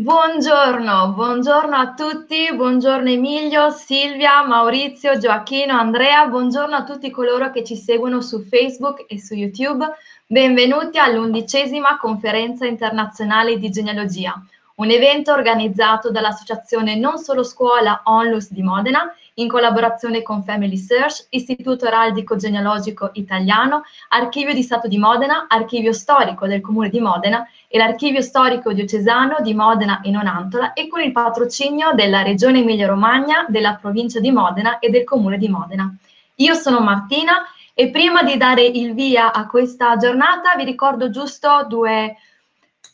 Buongiorno, buongiorno a tutti, buongiorno Emilio, Silvia, Maurizio, Gioacchino, Andrea, buongiorno a tutti coloro che ci seguono su Facebook e su YouTube. Benvenuti all'undicesima conferenza internazionale di genealogia, un evento organizzato dall'associazione Non Solo Scuola Onlus di Modena in collaborazione con Family Search, Istituto Araldico Genealogico Italiano, Archivio di Stato di Modena, Archivio Storico del Comune di Modena e l'Archivio Storico Diocesano di Modena e Nonantola e con il patrocinio della Regione Emilia-Romagna, della Provincia di Modena e del Comune di Modena. Io sono Martina e prima di dare il via a questa giornata vi ricordo giusto due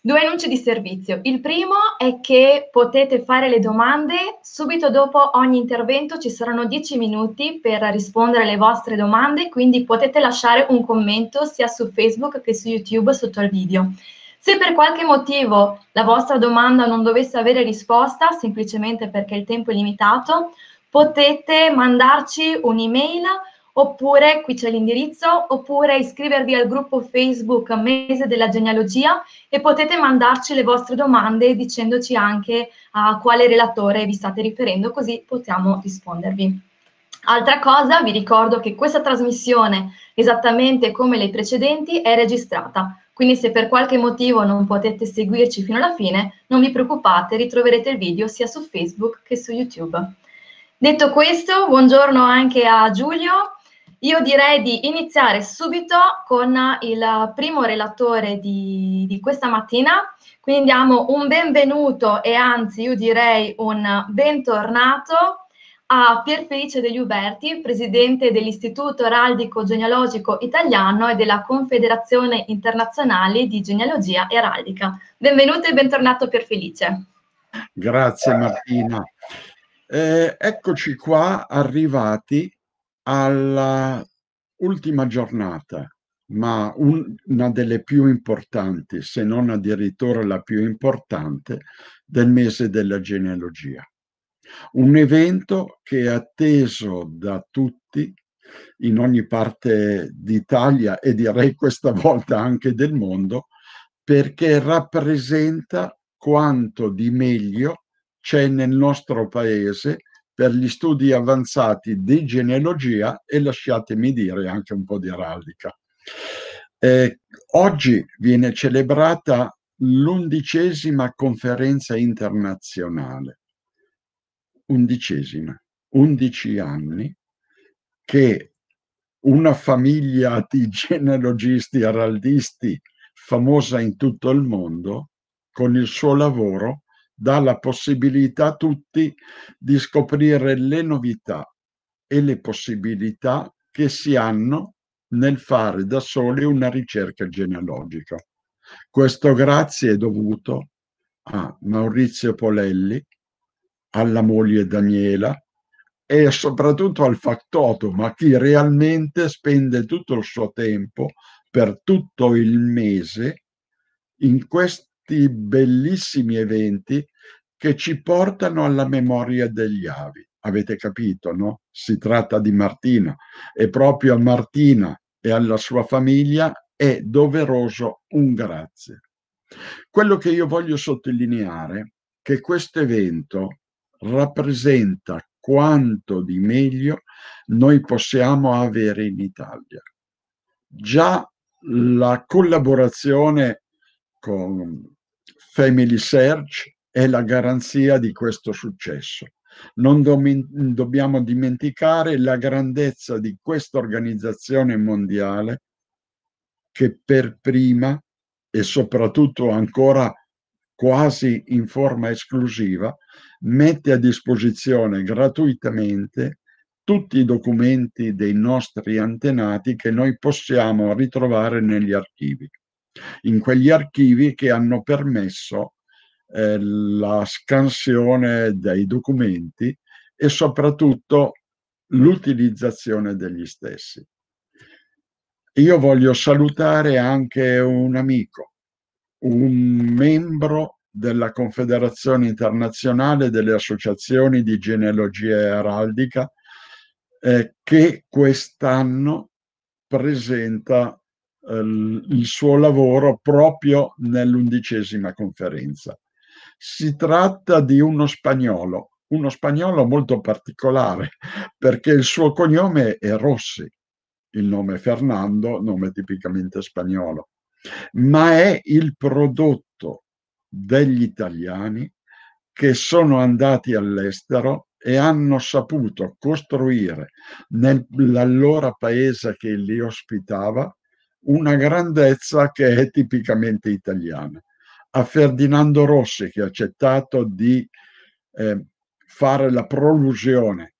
Due annunci di servizio. Il primo è che potete fare le domande subito dopo ogni intervento, ci saranno 10 minuti per rispondere alle vostre domande, quindi potete lasciare un commento sia su Facebook che su YouTube sotto il video. Se per qualche motivo la vostra domanda non dovesse avere risposta, semplicemente perché il tempo è limitato, potete mandarci un'email oppure qui c'è l'indirizzo, oppure iscrivervi al gruppo Facebook Mese della Genealogia e potete mandarci le vostre domande dicendoci anche a quale relatore vi state riferendo, così possiamo rispondervi. Altra cosa, vi ricordo che questa trasmissione, esattamente come le precedenti, è registrata, quindi se per qualche motivo non potete seguirci fino alla fine, non vi preoccupate, ritroverete il video sia su Facebook che su YouTube. Detto questo, buongiorno anche a Giulio, io direi di iniziare subito con il primo relatore di, di, questa mattina, quindi diamo un benvenuto e anzi io direi un bentornato a Pierfelice degli Uberti, presidente dell'Istituto Araldico Genealogico Italiano e della Confederazione Internazionale di Genealogia e Araldica. Benvenuto e bentornato Pierfelice. Grazie Martina. Eh, eccoci qua arrivati alla ultima giornata, ma un, una delle più importanti, se non addirittura la più importante, del mese della genealogia. Un evento che è atteso da tutti in ogni parte d'Italia e direi questa volta anche del mondo, perché rappresenta quanto di meglio c'è nel nostro paese per gli studi avanzati di genealogia e lasciatemi dire anche un po' di araldica. Eh, oggi viene celebrata l'undicesima conferenza internazionale, undicesima, undici anni, che una famiglia di genealogisti araldisti famosa in tutto il mondo, con il suo lavoro, dà la possibilità a tutti di scoprire le novità e le possibilità che si hanno nel fare da soli una ricerca genealogica. Questo grazie è dovuto a Maurizio Polelli, alla moglie Daniela e soprattutto al factotum, a chi realmente spende tutto il suo tempo per tutto il mese in questo questi bellissimi eventi che ci portano alla memoria degli avi. Avete capito, no? Si tratta di Martina e proprio a Martina e alla sua famiglia è doveroso un grazie. Quello che io voglio sottolineare è che questo evento rappresenta quanto di meglio noi possiamo avere in Italia. Già la collaborazione con Family Search è la garanzia di questo successo. Non do- dobbiamo dimenticare la grandezza di questa organizzazione mondiale che per prima e soprattutto ancora quasi in forma esclusiva mette a disposizione gratuitamente tutti i documenti dei nostri antenati che noi possiamo ritrovare negli archivi in quegli archivi che hanno permesso eh, la scansione dei documenti e soprattutto l'utilizzazione degli stessi. Io voglio salutare anche un amico, un membro della Confederazione internazionale delle associazioni di genealogia araldica eh, che quest'anno presenta il suo lavoro proprio nell'undicesima conferenza. Si tratta di uno spagnolo, uno spagnolo molto particolare, perché il suo cognome è Rossi, il nome Fernando, nome tipicamente spagnolo, ma è il prodotto degli italiani che sono andati all'estero e hanno saputo costruire nell'allora paese che li ospitava una grandezza che è tipicamente italiana. A Ferdinando Rossi che ha accettato di eh, fare la prolusione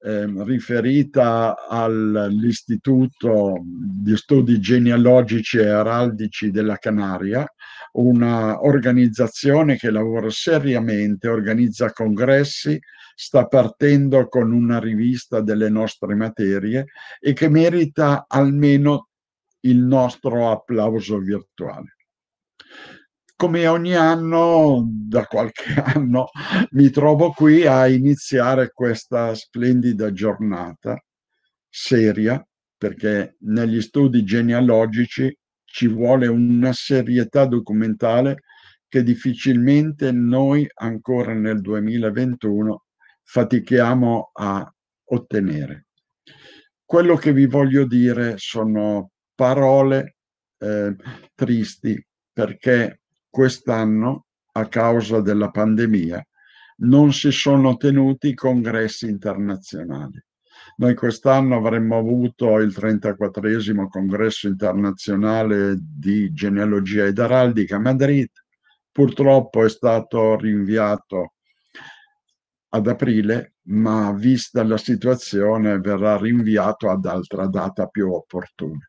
eh, riferita all'Istituto di Studi Genealogici e Araldici della Canaria, una organizzazione che lavora seriamente, organizza congressi, sta partendo con una rivista delle nostre materie e che merita almeno il nostro applauso virtuale. Come ogni anno, da qualche anno, mi trovo qui a iniziare questa splendida giornata seria, perché negli studi genealogici ci vuole una serietà documentale che difficilmente noi ancora nel 2021 fatichiamo a ottenere. Quello che vi voglio dire sono parole eh, tristi perché quest'anno, a causa della pandemia, non si sono tenuti congressi internazionali. Noi quest'anno avremmo avuto il 34 congresso internazionale di genealogia ed araldica a Madrid, purtroppo è stato rinviato ad aprile, ma vista la situazione verrà rinviato ad altra data più opportuna.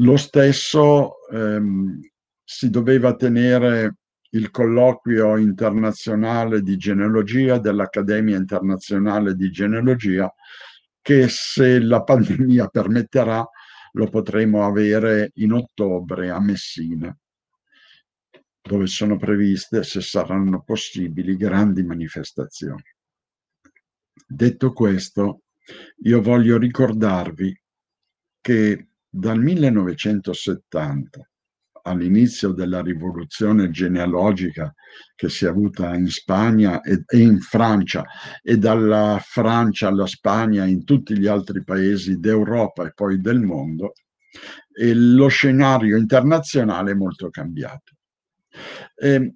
Lo stesso ehm, si doveva tenere il colloquio internazionale di genealogia dell'Accademia internazionale di genealogia che se la pandemia permetterà lo potremo avere in ottobre a Messina dove sono previste, se saranno possibili, grandi manifestazioni. Detto questo, io voglio ricordarvi che dal 1970 all'inizio della rivoluzione genealogica che si è avuta in Spagna e, in Francia e dalla Francia alla Spagna in tutti gli altri paesi d'Europa e poi del mondo, e lo scenario internazionale è molto cambiato. E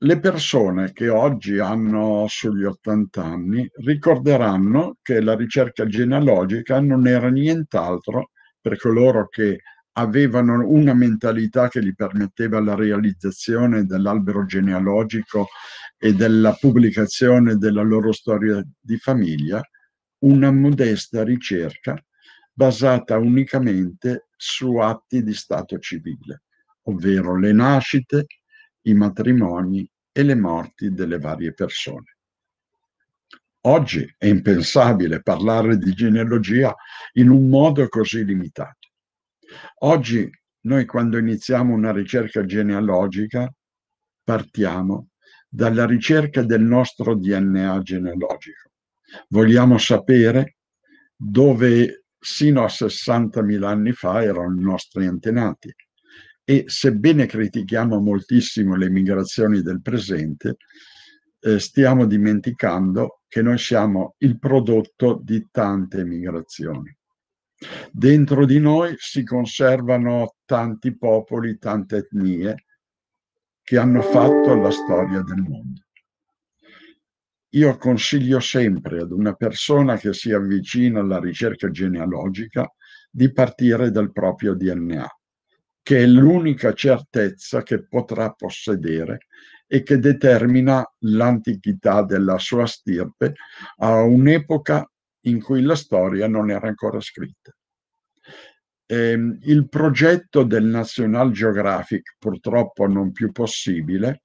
le persone che oggi hanno sugli 80 anni ricorderanno che la ricerca genealogica non era nient'altro per coloro che avevano una mentalità che gli permetteva la realizzazione dell'albero genealogico e della pubblicazione della loro storia di famiglia, una modesta ricerca basata unicamente su atti di stato civile, ovvero le nascite, i matrimoni e le morti delle varie persone. Oggi è impensabile parlare di genealogia in un modo così limitato. Oggi noi quando iniziamo una ricerca genealogica partiamo dalla ricerca del nostro DNA genealogico. Vogliamo sapere dove sino a 60.000 anni fa erano i nostri antenati e sebbene critichiamo moltissimo le migrazioni del presente, eh, stiamo dimenticando che noi siamo il prodotto di tante migrazioni. Dentro di noi si conservano tanti popoli, tante etnie che hanno fatto la storia del mondo. Io consiglio sempre ad una persona che si avvicina alla ricerca genealogica di partire dal proprio DNA, che è l'unica certezza che potrà possedere e che determina l'antichità della sua stirpe a un'epoca in cui la storia non era ancora scritta. Eh, il progetto del National Geographic, purtroppo non più possibile,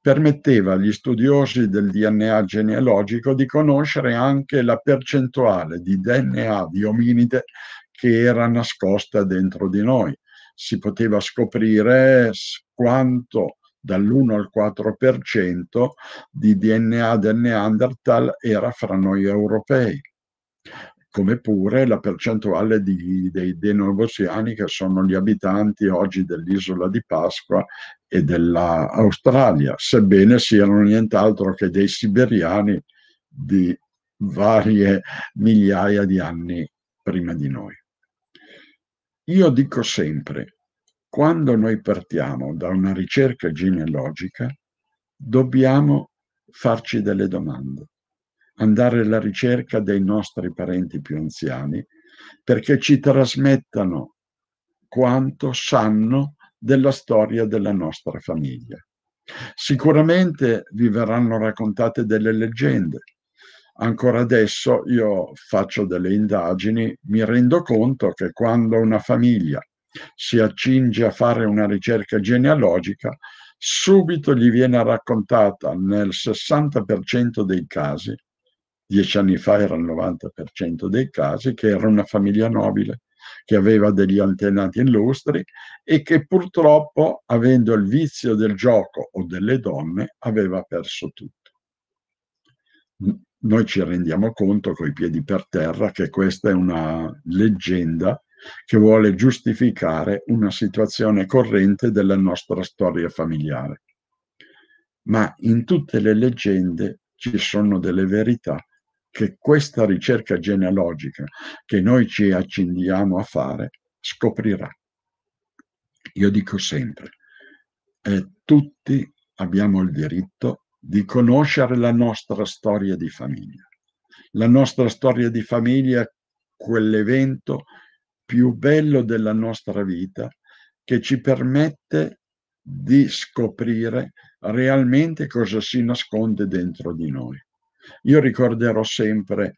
permetteva agli studiosi del DNA genealogico di conoscere anche la percentuale di DNA di ominide che era nascosta dentro di noi. Si poteva scoprire quanto dall'1 al 4% di DNA del Neanderthal era fra noi europei come pure la percentuale di, dei denovosiani che sono gli abitanti oggi dell'isola di Pasqua e dell'Australia, sebbene siano nient'altro che dei siberiani di varie migliaia di anni prima di noi. Io dico sempre, quando noi partiamo da una ricerca genealogica, dobbiamo farci delle domande, andare alla ricerca dei nostri parenti più anziani perché ci trasmettano quanto sanno della storia della nostra famiglia. Sicuramente vi verranno raccontate delle leggende. Ancora adesso io faccio delle indagini, mi rendo conto che quando una famiglia si accinge a fare una ricerca genealogica, subito gli viene raccontata nel 60% dei casi, dieci anni fa era il 90% dei casi, che era una famiglia nobile, che aveva degli antenati illustri e che purtroppo, avendo il vizio del gioco o delle donne, aveva perso tutto. Noi ci rendiamo conto coi piedi per terra che questa è una leggenda che vuole giustificare una situazione corrente della nostra storia familiare. Ma in tutte le leggende ci sono delle verità che questa ricerca genealogica che noi ci accindiamo a fare scoprirà. Io dico sempre, eh, tutti abbiamo il diritto di conoscere la nostra storia di famiglia. La nostra storia di famiglia quell'evento più bello della nostra vita che ci permette di scoprire realmente cosa si nasconde dentro di noi. Io ricorderò sempre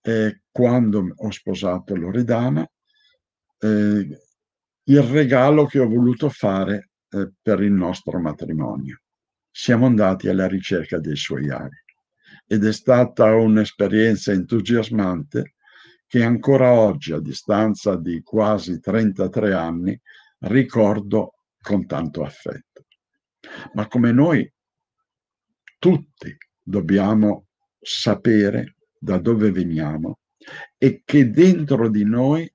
eh, quando ho sposato Loredana eh, il regalo che ho voluto fare eh, per il nostro matrimonio. Siamo andati alla ricerca dei suoi ari ed è stata un'esperienza entusiasmante che ancora oggi, a distanza di quasi 33 anni, ricordo con tanto affetto. Ma come noi tutti dobbiamo sapere da dove veniamo e che dentro di noi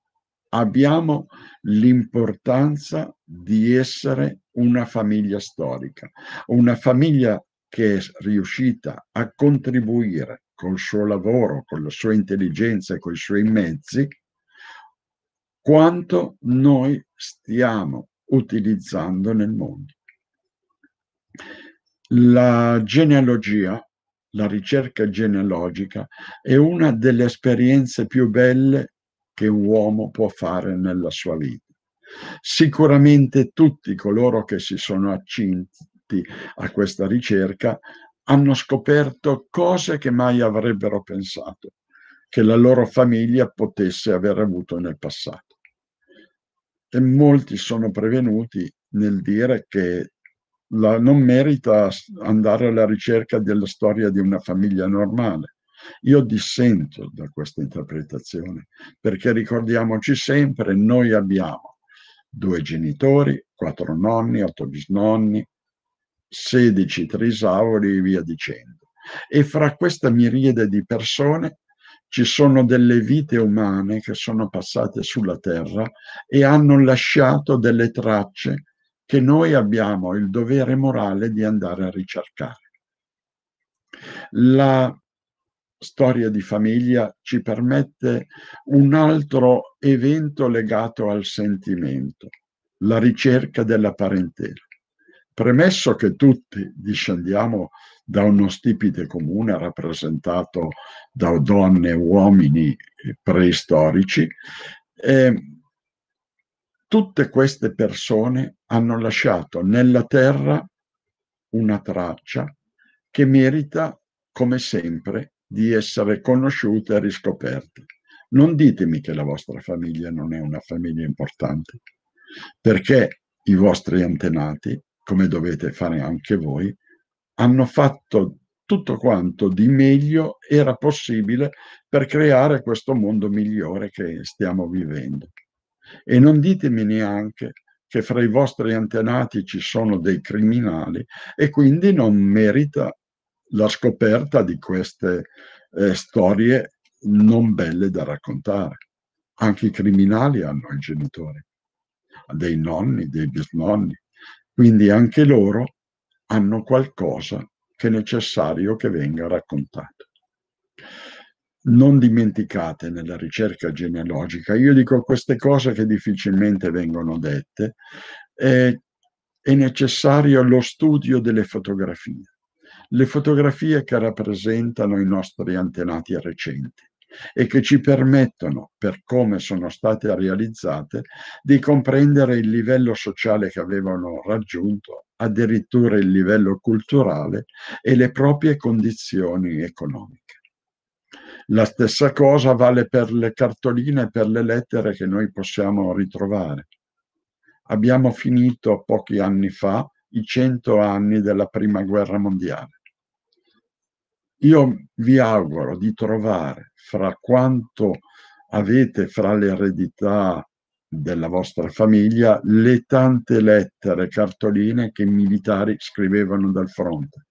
abbiamo l'importanza di essere una famiglia storica, una famiglia che è riuscita a contribuire col suo lavoro, con la sua intelligenza e con i suoi mezzi, quanto noi stiamo utilizzando nel mondo. La genealogia, la ricerca genealogica, è una delle esperienze più belle che un uomo può fare nella sua vita. Sicuramente tutti coloro che si sono accinti a questa ricerca hanno scoperto cose che mai avrebbero pensato che la loro famiglia potesse aver avuto nel passato. E molti sono prevenuti nel dire che la, non merita andare alla ricerca della storia di una famiglia normale. Io dissento da questa interpretazione, perché ricordiamoci sempre, noi abbiamo due genitori, quattro nonni, otto bisnonni, 16 trisauri e via dicendo. E fra questa miriade di persone ci sono delle vite umane che sono passate sulla terra e hanno lasciato delle tracce che noi abbiamo il dovere morale di andare a ricercare. La storia di famiglia ci permette un altro evento legato al sentimento, la ricerca della parentela. Premesso che tutti discendiamo da uno stipite comune rappresentato da donne e uomini preistorici, eh, tutte queste persone hanno lasciato nella terra una traccia che merita, come sempre, di essere conosciuta e riscoperta. Non ditemi che la vostra famiglia non è una famiglia importante, perché i vostri antenati come dovete fare anche voi, hanno fatto tutto quanto di meglio era possibile per creare questo mondo migliore che stiamo vivendo. E non ditemi neanche che fra i vostri antenati ci sono dei criminali e quindi non merita la scoperta di queste eh, storie non belle da raccontare. Anche i criminali hanno i genitori, dei nonni, dei bisnonni, quindi anche loro hanno qualcosa che è necessario che venga raccontato. Non dimenticate nella ricerca genealogica, io dico queste cose che difficilmente vengono dette, eh, è necessario lo studio delle fotografie, le fotografie che rappresentano i nostri antenati recenti e che ci permettono, per come sono state realizzate, di comprendere il livello sociale che avevano raggiunto, addirittura il livello culturale e le proprie condizioni economiche. La stessa cosa vale per le cartoline e per le lettere che noi possiamo ritrovare. Abbiamo finito pochi anni fa i cento anni della Prima Guerra Mondiale. Io vi auguro di trovare fra quanto avete fra le eredità della vostra famiglia le tante lettere, cartoline che i militari scrivevano dal fronte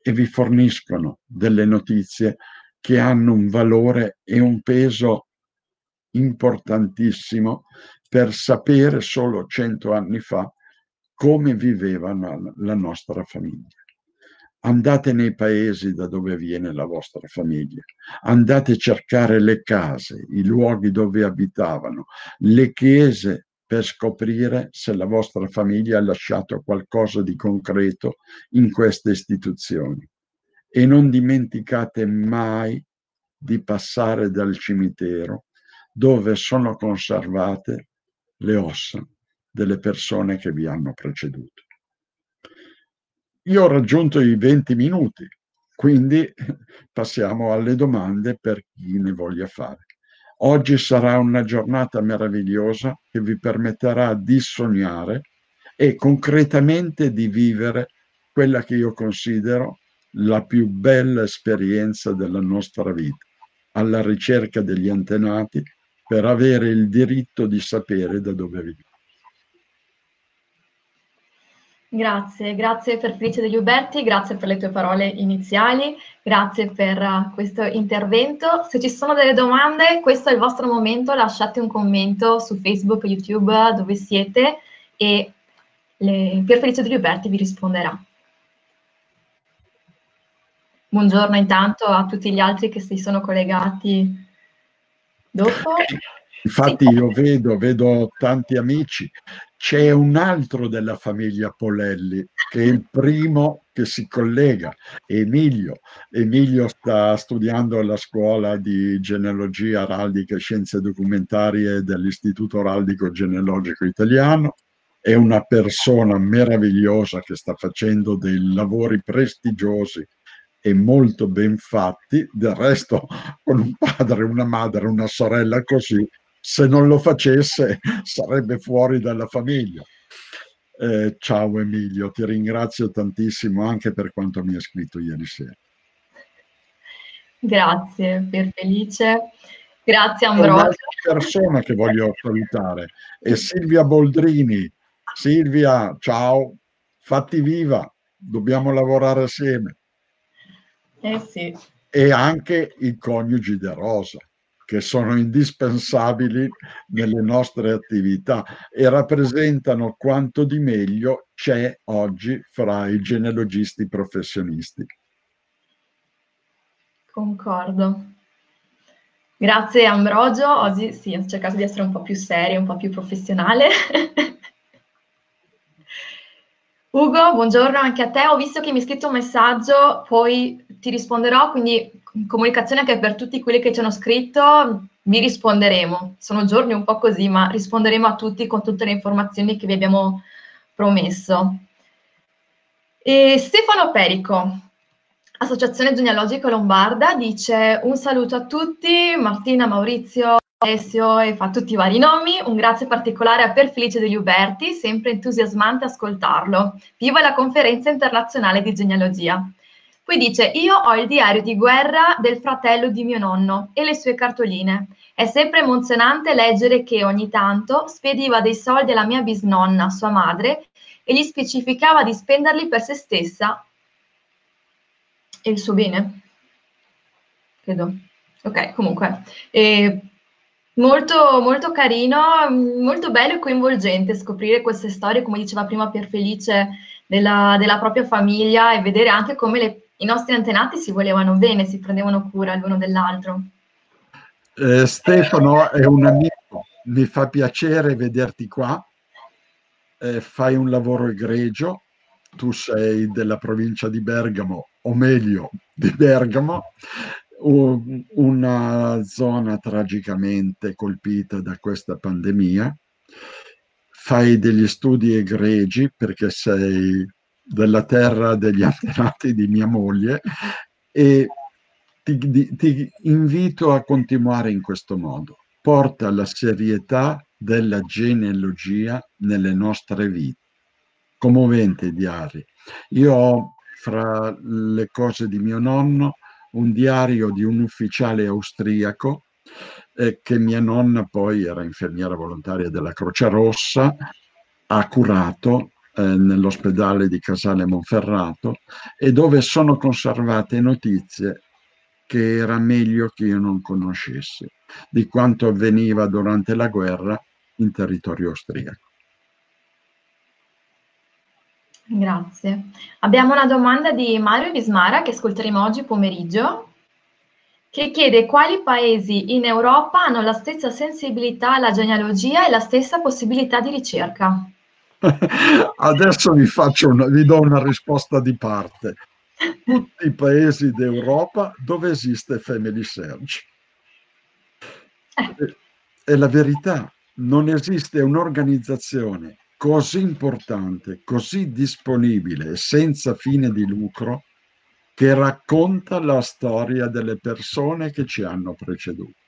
e vi forniscono delle notizie che hanno un valore e un peso importantissimo per sapere solo cento anni fa come vivevano la nostra famiglia. Andate nei paesi da dove viene la vostra famiglia, andate a cercare le case, i luoghi dove abitavano, le chiese per scoprire se la vostra famiglia ha lasciato qualcosa di concreto in queste istituzioni. E non dimenticate mai di passare dal cimitero dove sono conservate le ossa delle persone che vi hanno preceduto. Io ho raggiunto i 20 minuti, quindi passiamo alle domande per chi ne voglia fare. Oggi sarà una giornata meravigliosa che vi permetterà di sognare e concretamente di vivere quella che io considero la più bella esperienza della nostra vita, alla ricerca degli antenati per avere il diritto di sapere da dove viviamo. Grazie, grazie per Felice degli Uberti, grazie per le tue parole iniziali, grazie per uh, questo intervento. Se ci sono delle domande, questo è il vostro momento, lasciate un commento su Facebook, YouTube, dove siete e le... Pier Felice degli Uberti vi risponderà. Buongiorno intanto a tutti gli altri che si sono collegati dopo. Infatti io vedo, vedo tanti amici, c'è un altro della famiglia Polelli che è il primo che si collega, Emilio. Emilio sta studiando alla scuola di genealogia araldica e scienze documentarie dell'Istituto Araldico Genealogico Italiano. È una persona meravigliosa che sta facendo dei lavori prestigiosi e molto ben fatti. Del resto, con un padre, una madre, una sorella così, se non lo facesse sarebbe fuori dalla famiglia. Eh, ciao Emilio, ti ringrazio tantissimo anche per quanto mi hai scritto ieri sera. Grazie, per Felice. Grazie Ambrosio. Un'altra persona che voglio salutare è Silvia Boldrini. Silvia, ciao, fatti viva, dobbiamo lavorare assieme. Eh sì. E anche i coniugi De Rosa che sono indispensabili nelle nostre attività e rappresentano quanto di meglio c'è oggi fra i genealogisti professionisti. Concordo. Grazie Ambrogio, oggi sì, ho cercato di essere un po' più seria, un po' più professionale. Ugo, buongiorno anche a te. Ho visto che mi hai scritto un messaggio, poi ti risponderò, quindi comunicazione anche per tutti quelli che ci hanno scritto, vi risponderemo. Sono giorni un po' così, ma risponderemo a tutti con tutte le informazioni che vi abbiamo promesso. E Stefano Perico, Associazione Genealogica Lombarda, dice un saluto a tutti, Martina, Maurizio, Alessio e fa tutti i vari nomi. Un grazie particolare a Per Felice degli Uberti, sempre entusiasmante ascoltarlo. Viva la conferenza internazionale di genealogia. Poi dice, io ho il diario di guerra del fratello di mio nonno e le sue cartoline. È sempre emozionante leggere che ogni tanto spediva dei soldi alla mia bisnonna, sua madre, e gli specificava di spenderli per se stessa e il suo bene. Credo. Ok, comunque, eh, molto, molto carino, molto bello e coinvolgente scoprire queste storie, come diceva prima Pierfelice, della, della propria famiglia e vedere anche come le, i nostri antenati si volevano bene, si prendevano cura l'uno dell'altro. Eh, Stefano è un amico, mi fa piacere vederti qua, eh, fai un lavoro egregio, tu sei della provincia di Bergamo, o meglio di Bergamo, una zona tragicamente colpita da questa pandemia. Fai degli studi egregi perché sei della terra degli antenati di mia moglie e ti, ti invito a continuare in questo modo. Porta la serietà della genealogia nelle nostre vite. Commovente diari. Io ho fra le cose di mio nonno un diario di un ufficiale austriaco eh, che mia nonna poi era infermiera volontaria della Croce Rossa, ha curato eh, nell'ospedale di Casale Monferrato e dove sono conservate notizie che era meglio che io non conoscessi di quanto avveniva durante la guerra in territorio austriaco. Grazie. Abbiamo una domanda di Mario Vismara che ascolteremo oggi pomeriggio, che chiede quali paesi in Europa hanno la stessa sensibilità alla genealogia e la stessa possibilità di ricerca. Adesso vi, una, vi do una risposta di parte. Tutti i paesi d'Europa dove esiste Family Search. Eh. È la verità, non esiste un'organizzazione così importante, così disponibile e senza fine di lucro che racconta la storia delle persone che ci hanno preceduto.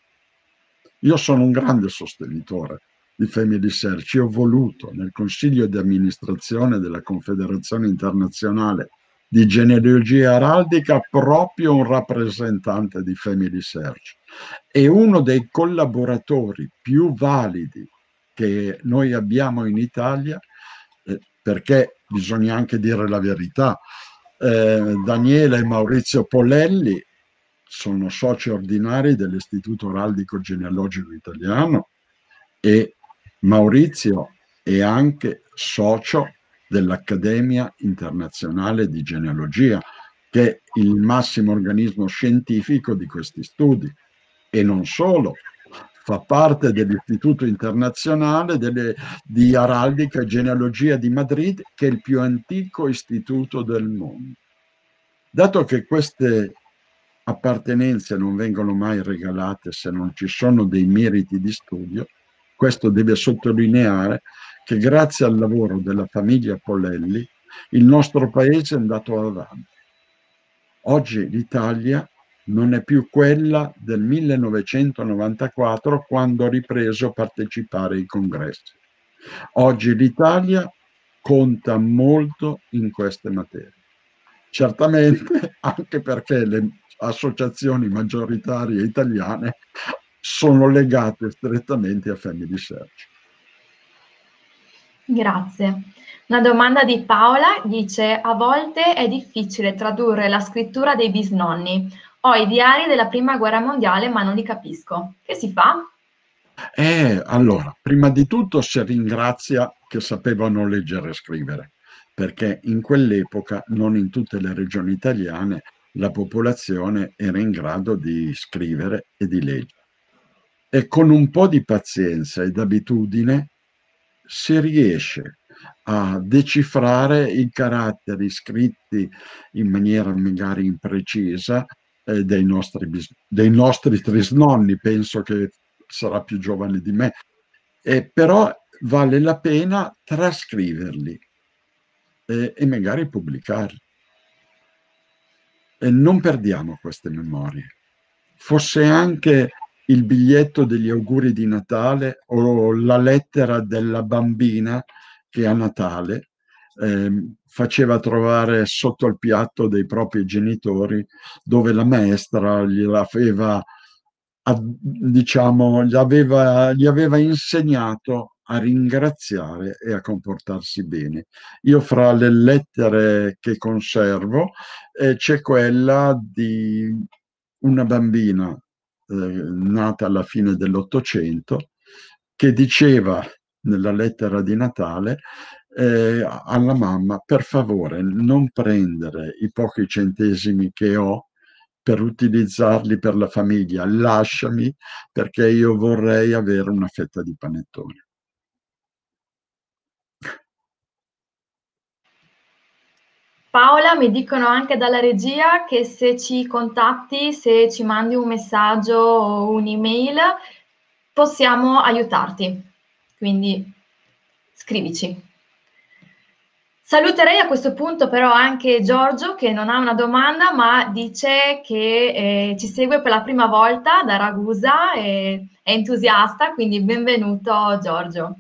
Io sono un grande sostenitore di Family Search. Io ho voluto nel consiglio di amministrazione della Confederazione Internazionale di Genealogia Araldica proprio un rappresentante di Family Search e uno dei collaboratori più validi che noi abbiamo in Italia, eh, perché bisogna anche dire la verità, eh, Daniele e Maurizio Polelli sono soci ordinari dell'Istituto Araldico Genealogico Italiano e Maurizio è anche socio dell'Accademia Internazionale di Genealogia, che è il massimo organismo scientifico di questi studi. E non solo, fa parte dell'Istituto Internazionale delle, di Araldica e Genealogia di Madrid, che è il più antico istituto del mondo. Dato che queste appartenenze non vengono mai regalate se non ci sono dei meriti di studio, questo deve sottolineare che grazie al lavoro della famiglia Polelli il nostro paese è andato avanti. Oggi l'Italia non è più quella del 1994 quando ha ripreso a partecipare ai congressi. Oggi l'Italia conta molto in queste materie. Certamente anche perché le associazioni maggioritarie italiane sono legate strettamente a Family Search. Grazie. Una domanda di Paola dice: A volte è difficile tradurre la scrittura dei bisnonni ho i diari della prima guerra mondiale, ma non li capisco. Che si fa? Eh, allora, prima di tutto si ringrazia che sapevano leggere e scrivere, perché in quell'epoca non in tutte le regioni italiane la popolazione era in grado di scrivere e di leggere. E con un po' di pazienza ed abitudine si riesce a decifrare i caratteri scritti in maniera magari imprecisa eh, dei, nostri, dei nostri trisnonni, penso che sarà più giovane di me, eh, però vale la pena trascriverli eh, e magari pubblicarli. E non perdiamo queste memorie. Fosse anche il biglietto degli auguri di Natale o la lettera della bambina che a Natale eh, faceva trovare sotto il piatto dei propri genitori dove la maestra gliel'aveva diciamo gli aveva, gli aveva insegnato a ringraziare e a comportarsi bene. Io fra le lettere che conservo eh, c'è quella di una bambina nata alla fine dell'Ottocento, che diceva nella lettera di Natale eh, alla mamma, per favore non prendere i pochi centesimi che ho per utilizzarli per la famiglia, lasciami perché io vorrei avere una fetta di panettone. Paola, mi dicono anche dalla regia che se ci contatti, se ci mandi un messaggio o un'email, possiamo aiutarti. Quindi scrivici. Saluterei a questo punto però anche Giorgio che non ha una domanda ma dice che eh, ci segue per la prima volta da Ragusa e è entusiasta, quindi benvenuto Giorgio.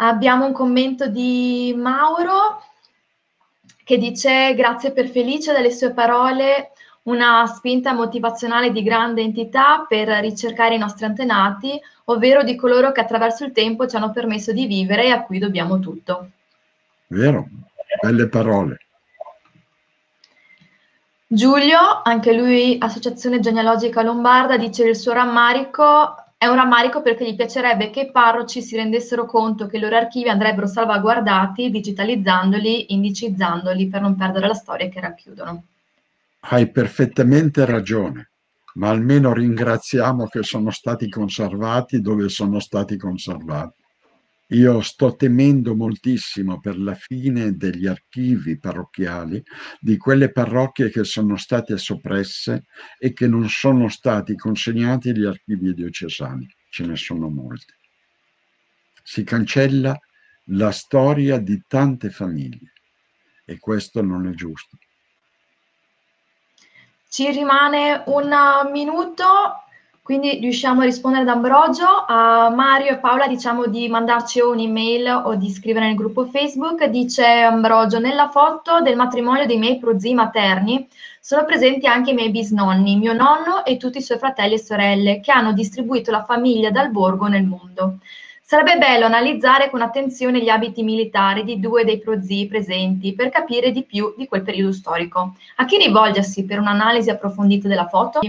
Abbiamo un commento di Mauro che dice grazie per Felice delle sue parole, una spinta motivazionale di grande entità per ricercare i nostri antenati, ovvero di coloro che attraverso il tempo ci hanno permesso di vivere e a cui dobbiamo tutto. Vero, belle parole. Giulio, anche lui Associazione Genealogica Lombarda, dice il suo rammarico è un rammarico perché gli piacerebbe che i parroci si rendessero conto che i loro archivi andrebbero salvaguardati digitalizzandoli, indicizzandoli per non perdere la storia che racchiudono. Hai perfettamente ragione, ma almeno ringraziamo che sono stati conservati dove sono stati conservati. Io sto temendo moltissimo per la fine degli archivi parrocchiali di quelle parrocchie che sono state soppresse e che non sono stati consegnati agli archivi diocesani. Ce ne sono molti. Si cancella la storia di tante famiglie e questo non è giusto. Ci rimane un minuto quindi riusciamo a rispondere ad Ambrogio, a Mario e Paola diciamo di mandarci un'email o di scrivere nel gruppo Facebook. Dice Ambrogio, nella foto del matrimonio dei miei prozii materni sono presenti anche i miei bisnonni, mio nonno e tutti i suoi fratelli e sorelle che hanno distribuito la famiglia dal borgo nel mondo. Sarebbe bello analizzare con attenzione gli abiti militari di due dei prozii presenti per capire di più di quel periodo storico. A chi rivolgersi per un'analisi approfondita della foto?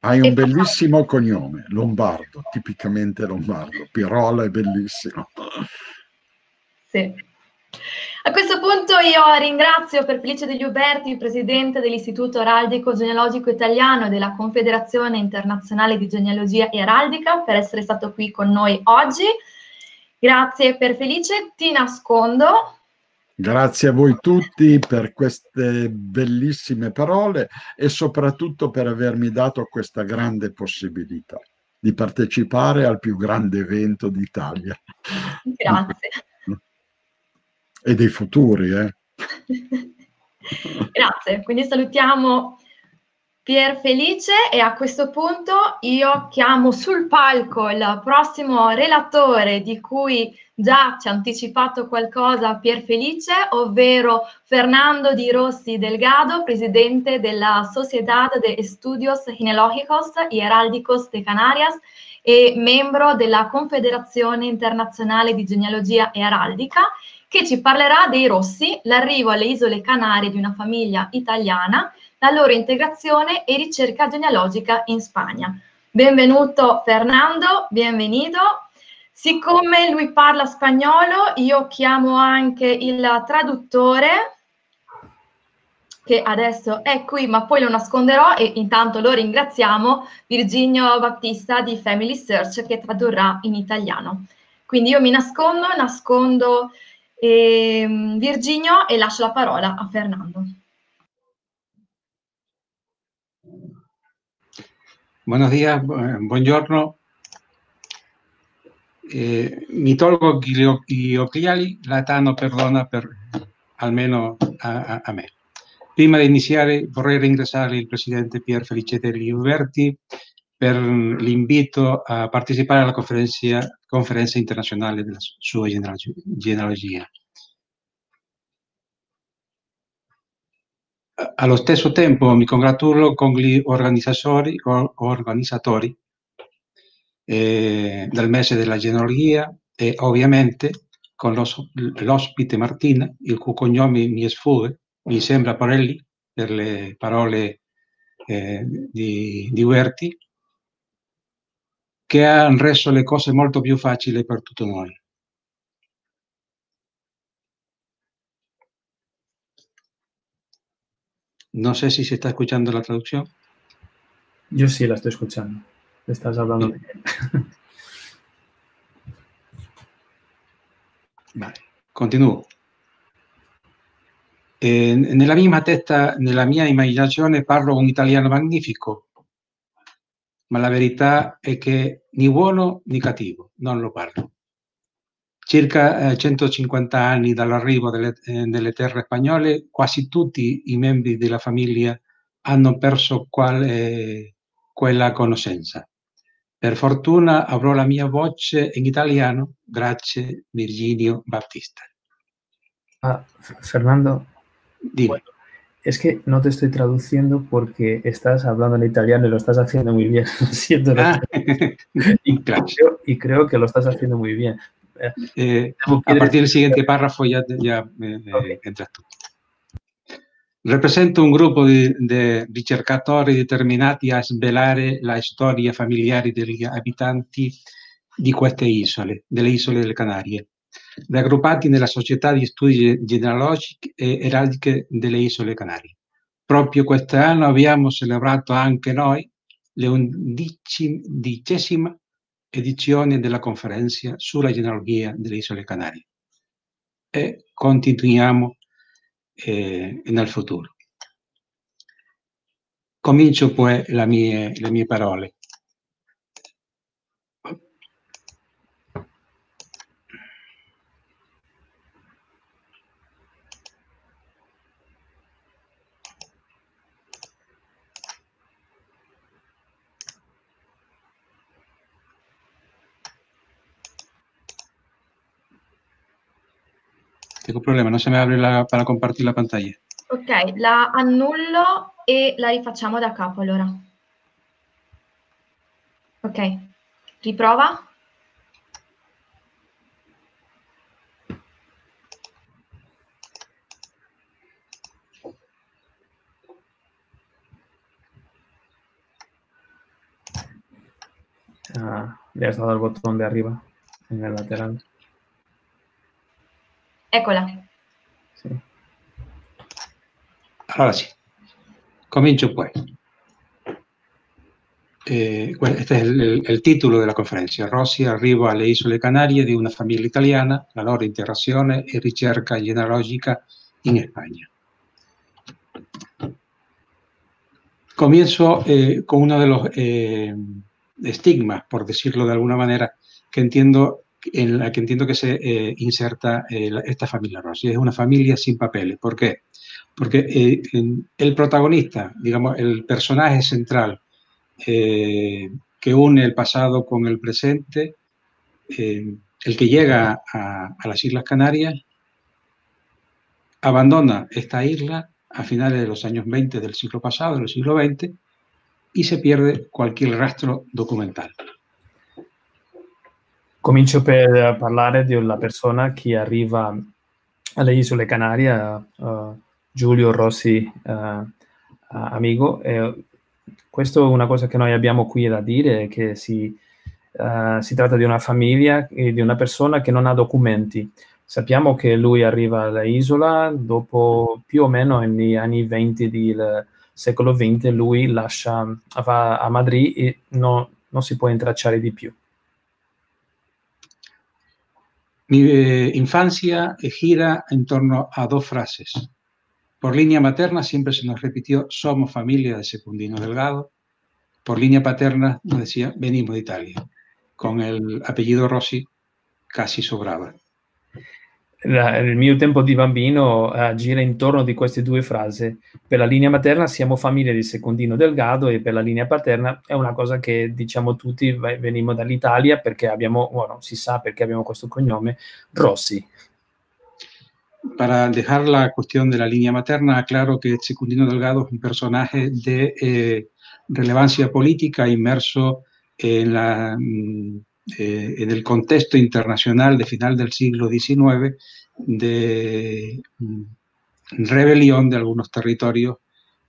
Hai un bellissimo cognome, Lombardo, tipicamente lombardo. Pirola è bellissimo. Sì. A questo punto io ringrazio per Felice degli Uberti, presidente dell'Istituto Araldico Genealogico Italiano e della Confederazione Internazionale di Genealogia e Araldica, per essere stato qui con noi oggi. Grazie per Felice, ti nascondo Grazie a voi tutti per queste bellissime parole e soprattutto per avermi dato questa grande possibilità di partecipare al più grande evento d'Italia. Grazie. E dei futuri, eh. Grazie, quindi salutiamo Pier Felice e a questo punto io chiamo sul palco il prossimo relatore di cui già ci ha anticipato qualcosa Pier Felice, ovvero Fernando Di Rossi Delgado, presidente della Sociedad de Estudios Genealógicos y Heraldicos de Canarias e membro della Confederazione Internazionale di Genealogia e Araldica, che ci parlerà dei Rossi, l'arrivo alle isole Canarie di una famiglia italiana la loro integrazione e ricerca genealogica in Spagna. Benvenuto Fernando, bienvenido. Siccome lui parla spagnolo, io chiamo anche il traduttore che adesso è qui, ma poi lo nasconderò e intanto lo ringraziamo, Virginio Battista di Family Search che tradurrà in italiano. Quindi io mi nascondo, nascondo eh, Virginio e lascio la parola a Fernando. Buenos días, buongiorno. Eh, mi tolgo gli occhiali, la Tano perdona per almeno a, a, me. Prima di iniziare vorrei ringraziare il Presidente Pier Felice degli Uberti per l'invito a partecipare alla conferenza, conferenza internazionale della sua genealogia. allo stesso tempo mi congratulo con gli organizzatori, organizzatori eh, del mese della genealogia e ovviamente con l'ospite Martina, il cui cognome mi sfugge, mi sembra Parelli, per le parole eh, di, di che hanno reso le cose molto più facili per tutti noi. No sé si se está escuchando la traducción. Yo sí la estoy escuchando. Estás hablando bien. Vale, continuo. Eh, nella mia testa, nella mia immaginazione parlo un italiano magnifico, ma la verità è che ni buono ni cattivo non lo parlo. Circa eh, 150 anni dall'arrivo delle, eh, nelle terre spagnole, quasi tutti i membri della famiglia hanno perso qual, quella conoscenza. Per fortuna avrò la mia voce in italiano, grazie Virginio Battista. Ah, Fernando, Dime. Bueno, es que no te estoy traduciendo porque estás hablando en italiano y lo estás haciendo muy bien. Siento Ah, y, claro. creo, y creo que lo estás haciendo muy bien. Eh, Devo a partir del siguiente párrafo ya, ya eh, eh, entras tu. Rappresento un gruppo di, di ricercatori determinati a svelare la storia familiare degli abitanti di queste isole, delle isole delle Canarie, raggruppati nella Società di Studi Genealogici e Eraldiche delle Isole Canarie. Proprio quest'anno abbiamo celebrato anche noi l'undicesima edizione della conferenza sulla genealogia delle Isole Canarie e continuiamo eh, nel futuro. Comincio poi mie- le mie parole. Tengo problema, no se me abre la- para compartir la pantalla. Ok, la annullo e la rifacciamo da capo allora. Ok, riprova. Ah, le has dado al botón de arriba, en el lateral. Eccola. Sí. Allora sì, comincio poi. Eh, que- este es el, el titolo della conferenza. Rossi arriva alle Isole Canarie di una famiglia italiana, la loro integrazione e ricerca genealogica in Spagna. Comienzo eh, con uno de los eh, estigmas, por decirlo de alguna manera, que entiendo, en la que entiendo que se eh, inserta eh, esta familia Rossi. Es una familia sin papeles. ¿Por qué? Porque eh, el protagonista, digamos, el personaje central que une el pasado con el presente, el que llega a, a las Islas Canarias, abandona esta isla a finales de los años 20 del siglo pasado, del siglo XX, y se pierde cualquier rastro documental. Comincio per parlare una persona che arriva alle Isole Canarie, eh, Giulio Rossi, eh, amico. E questo è una cosa che noi abbiamo qui da dire, che si, eh, si tratta di una famiglia e di una persona che non ha documenti. Sappiamo che lui arriva all'isola dopo più o meno negli anni 20 del secolo XX, lui lascia, va a Madrid e no- non si può intracciare di più. Mi eh, infancia eh, gira en torno a dos frases. Por línea materna siempre se nos repitió, somos familia de Secundino Delgado. Por línea paterna nos decía, venimos de Italia. Con el apellido Rossi casi sobraba. La- il mio tempo di bambino eh, gira intorno di queste due frasi. Per la linea materna siamo famiglia di Secondino Delgado e per la linea paterna è una cosa che diciamo tutti ve- venimmo dall'Italia perché abbiamo, bueno, si sa perché abbiamo questo cognome, Rossi. Para dejar la cuestión de la línea materna, aclaro que Secundino Delgado es un personaje de eh, relevancia política inmerso en, la, mm, eh, en el contexto internacional de final del siglo XIX de mm, rebelión de algunos territorios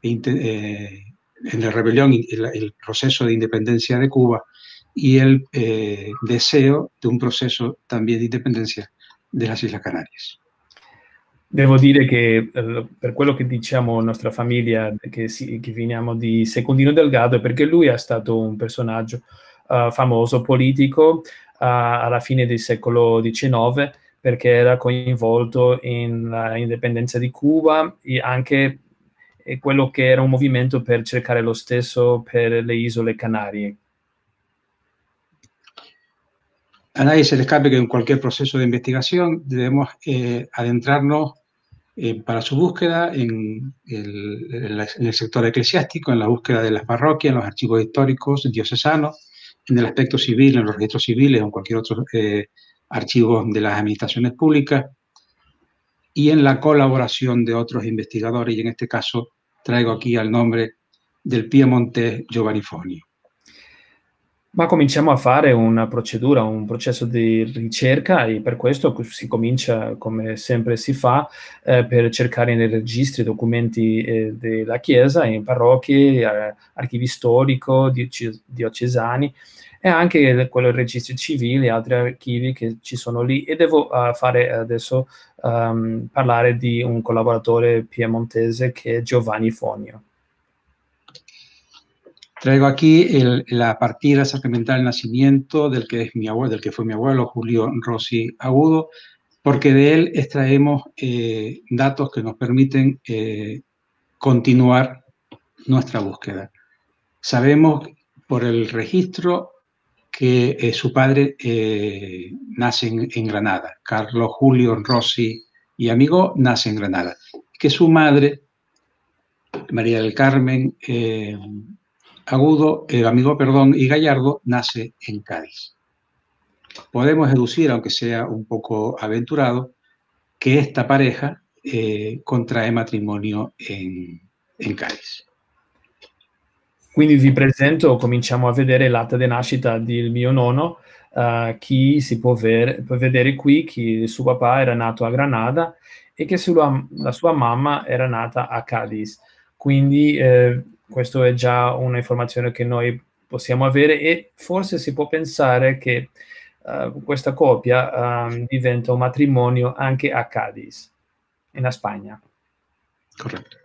eh, en la rebelión el, el, proceso de independencia de Cuba y el eh, deseo de un proceso también di indipendenza delle Islas Canarias. Devo dire che eh, per quello che diciamo nostra famiglia, che, si, che veniamo di Secondino Delgado, è perché lui è stato un personaggio uh, famoso, politico, uh, alla fine del secolo XIX, perché era coinvolto nell'indipendenza di Cuba e anche quello che era un movimento per cercare lo stesso per le isole Canarie. A nadie se le escape que en cualquier proceso de investigación debemos eh, adentrarnos eh, para su búsqueda en el, en el, sector eclesiástico, en la búsqueda de las parroquias, en los archivos históricos diocesanos, en el aspecto civil, en los registros civiles o en cualquier otro eh, archivo de las administraciones públicas, y en la colaboración de otros investigadores, y en este caso traigo aquí al nombre del piemontés Giovanni Fonio. Ma cominciamo a fare una procedura, un processo di ricerca e per questo si comincia, come sempre si fa, eh, per cercare nei registri, documenti eh, della Chiesa, in parrocchie, eh, archivi storico, diocesani e anche quello registri civili e altri archivi che ci sono lì. E devo uh, fare adesso um, parlare di un collaboratore piemontese che Giovanni Fonio. Traigo aquí el, la partida sacramental del nacimiento del que, es mi abuelo, del que fue mi abuelo, Julio Rossi Agudo, porque de él extraemos eh, datos que nos permiten eh, continuar nuestra búsqueda. Sabemos por el registro que eh, su padre eh, nace en, Granada, Carlos Julio Rossi y amigo nace en Granada, que su madre, María del Carmen eh, Agudo, amigo, perdón, y Gallardo, nace en Cádiz. Podemos deducir, aunque sea un poco aventurado, que esta pareja eh, contrae matrimonio en, en Cádiz. Quindi vi presento, cominciamo a vedere l'atto di nascita del mio nonno, uh, chi si può, ver- può, vedere qui che il suo papà era nato a Granada e che sua, la sua mamma era nata a Cadiz. Quindi eh, questo è già un'informazione che noi possiamo avere e forse si può pensare che uh, questa coppia uh, diventa un matrimonio anche a Cádiz, en Spagna. Correcto.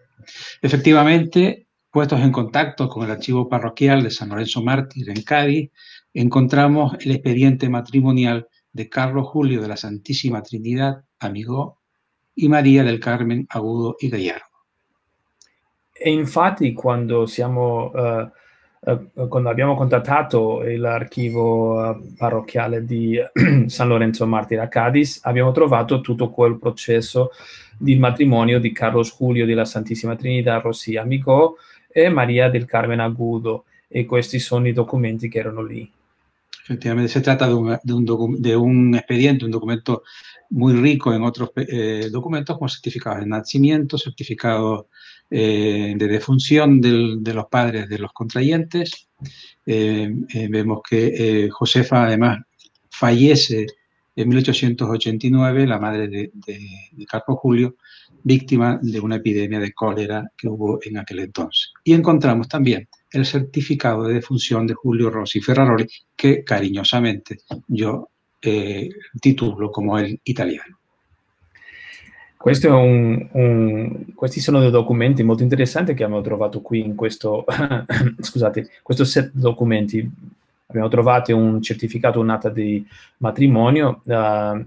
Efectivamente, puestos en contacto con el archivo parroquial de San Lorenzo Mártir en Cádiz, encontramos el expediente matrimonial de Carlos Julio de la Santísima Trinidad, amigo, y María del Carmen Agudo y Gallardo. E infatti quando, siamo, uh, uh, quando abbiamo contattato l'archivio uh, parrocchiale di San Lorenzo Martire a Cadiz, abbiamo trovato tutto quel processo di matrimonio di Carlos Julio della Santissima Trinità Rossi Amico e Maria del Carmen Agudo e questi sono i documenti che erano lì. Efectivamente, se trata de un, expediente, un documento muy rico en otros eh, documentos como certificados de nacimiento, certificados eh, de defunción de los padres de los contrayentes. Eh, eh vemos que Josefa además fallece en 1889, la madre de, de, Julio, víctima de una epidemia de cólera que hubo en aquel entonces. Y encontramos también el certificado de defunción de Julio Rossi Ferraroli, que cariñosamente yo eh, titulo como el italiano. Un, un, questi sono dei documenti molto interessanti che abbiamo trovato qui in questo, scusate, questo set di documenti. Abbiamo trovato un certificato, un'ata di matrimonio, uh,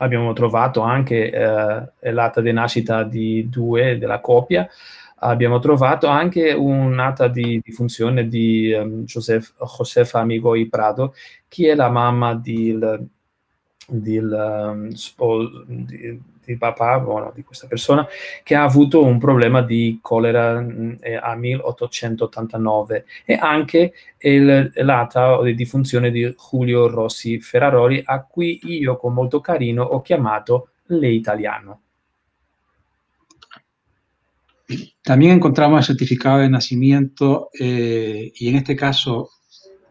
abbiamo trovato anche uh, l'ata di nascita di due della coppia, abbiamo trovato anche un'ata di, di funzione di um, Josef, Josefa Amigo y Prado, che è la mamma del, del um, di, papà bueno, di questa persona che ha avuto un problema di colera mh, eh, a 1889 e anche l'ata di funzione di Julio Rossi Ferraroli a cui io con molto carino ho chiamato Le Italiano. También encontramos el certificado de nacimiento eh, y en este caso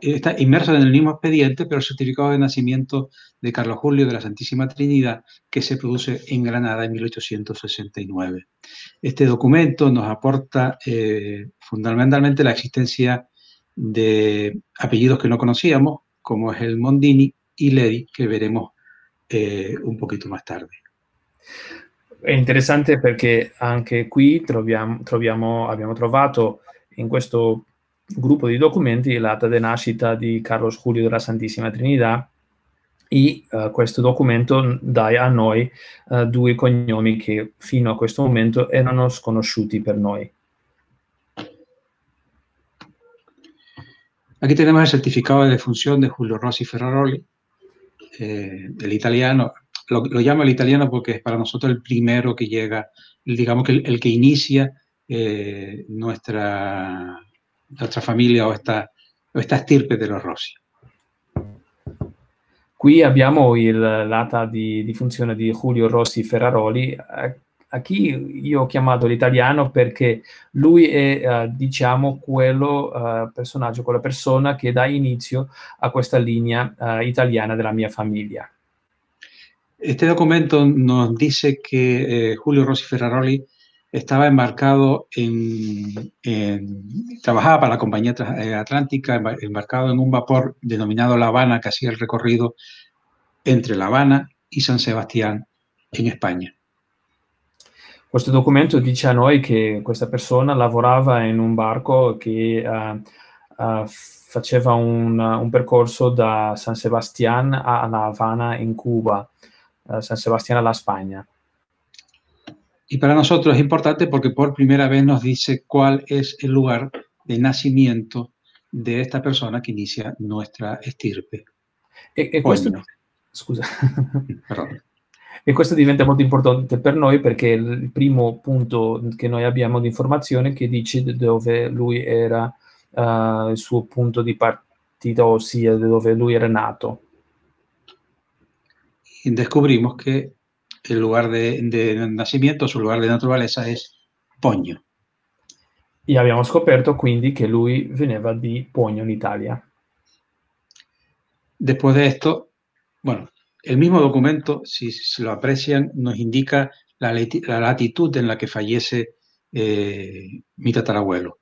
está inmerso en el mismo expediente, pero el certificado de nacimiento de Carlos Julio de la Santísima Trinidad, que se produce en Granada en 1869. Este documento nos aporta eh, fundamentalmente la existencia de apellidos que no conocíamos, como es el Mondini y Ledi, che verremo eh, un pochino più tardi. È interessante perché anche qui troviamo, troviamo, abbiamo trovato in questo gruppo di documenti la data di nascita di Carlos Julio della Santissima Trinità e uh, questo documento dà a noi uh, due cognomi che fino a questo momento erano sconosciuti per noi. Aquí tenemos el certificado de defunción de Julio Rossi Ferraroli, eh, el italiano. Lo, lo, llamo el italiano porque es para nosotros el primero que llega, digamos que el, el que inicia eh, nuestra, nuestra familia o esta, o esta estirpe de los Rossi. Qui abbiamo il, l'ata di, di funzione di Julio Rossi Ferraroli, a chi io ho chiamato l'italiano perché lui è, uh, diciamo, quello uh, personaggio, quella persona che dà inizio a questa linea uh, italiana della mia famiglia. Este documento nos dice que eh, Julio Rossi Ferraroli estaba embarcado en, en, trabajaba para la compañía eh, atlántica, embarcado en un vapor denominado La Habana que hacía el recorrido entre La Habana y San Sebastián en España. Questo documento dice a noi che questa persona lavorava in un barco che uh, uh, faceva un, un, percorso da San Sebastián a La Habana in Cuba, uh, San Sebastián a la España. Y para nosotros es importante porque por primera vez nos dice cuál es el lugar de nacimiento de esta persona que inicia nuestra estirpe. E, e questo, scusa. E questo diventa molto importante per noi perché è il primo punto che noi abbiamo di informazione che dice dove lui era uh, il suo punto di partita, ossia dove lui era nato. Y descubrimos que el lugar de, de nacimiento, su lugar de naturaleza es Pogno. E abbiamo scoperto quindi che lui veniva di Pogno in Italia. Después de esto, bueno, El mismo documento, si, si lo aprecian, nos indica la, la, latitud en la que fallece eh, mi tatarabuelo.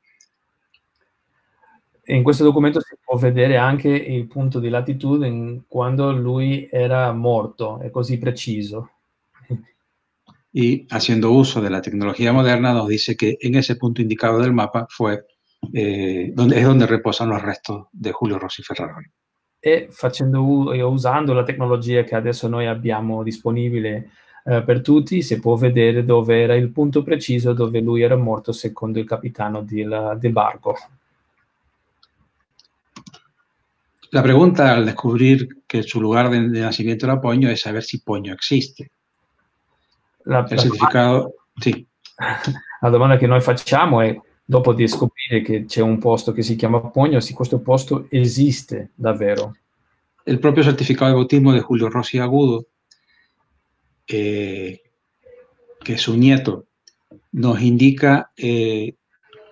In questo documento si può vedere anche il punto di latitudine quando lui era morto, è così preciso. Y haciendo uso de la tecnología moderna nos dice que en ese punto indicado del mapa fue eh, donde, es donde reposan los restos de Julio Rossi Ferraroli e facendo, usando la tecnologia che adesso noi abbiamo disponibile eh, per tutti, si può vedere dove era il punto preciso dove lui era morto secondo il capitano del, del barco. La pregunta al descubrir que su lugar de, de nacimiento era Poño es saber si Poño existe. La, el certificado, sì. La domanda che noi facciamo è dopo di scoprire che c'è un posto che si chiama Pogno, se questo posto esiste davvero. Il proprio certificato di bautismo di Julio Rossi Agudo, eh, que es su nieto, nos indica eh,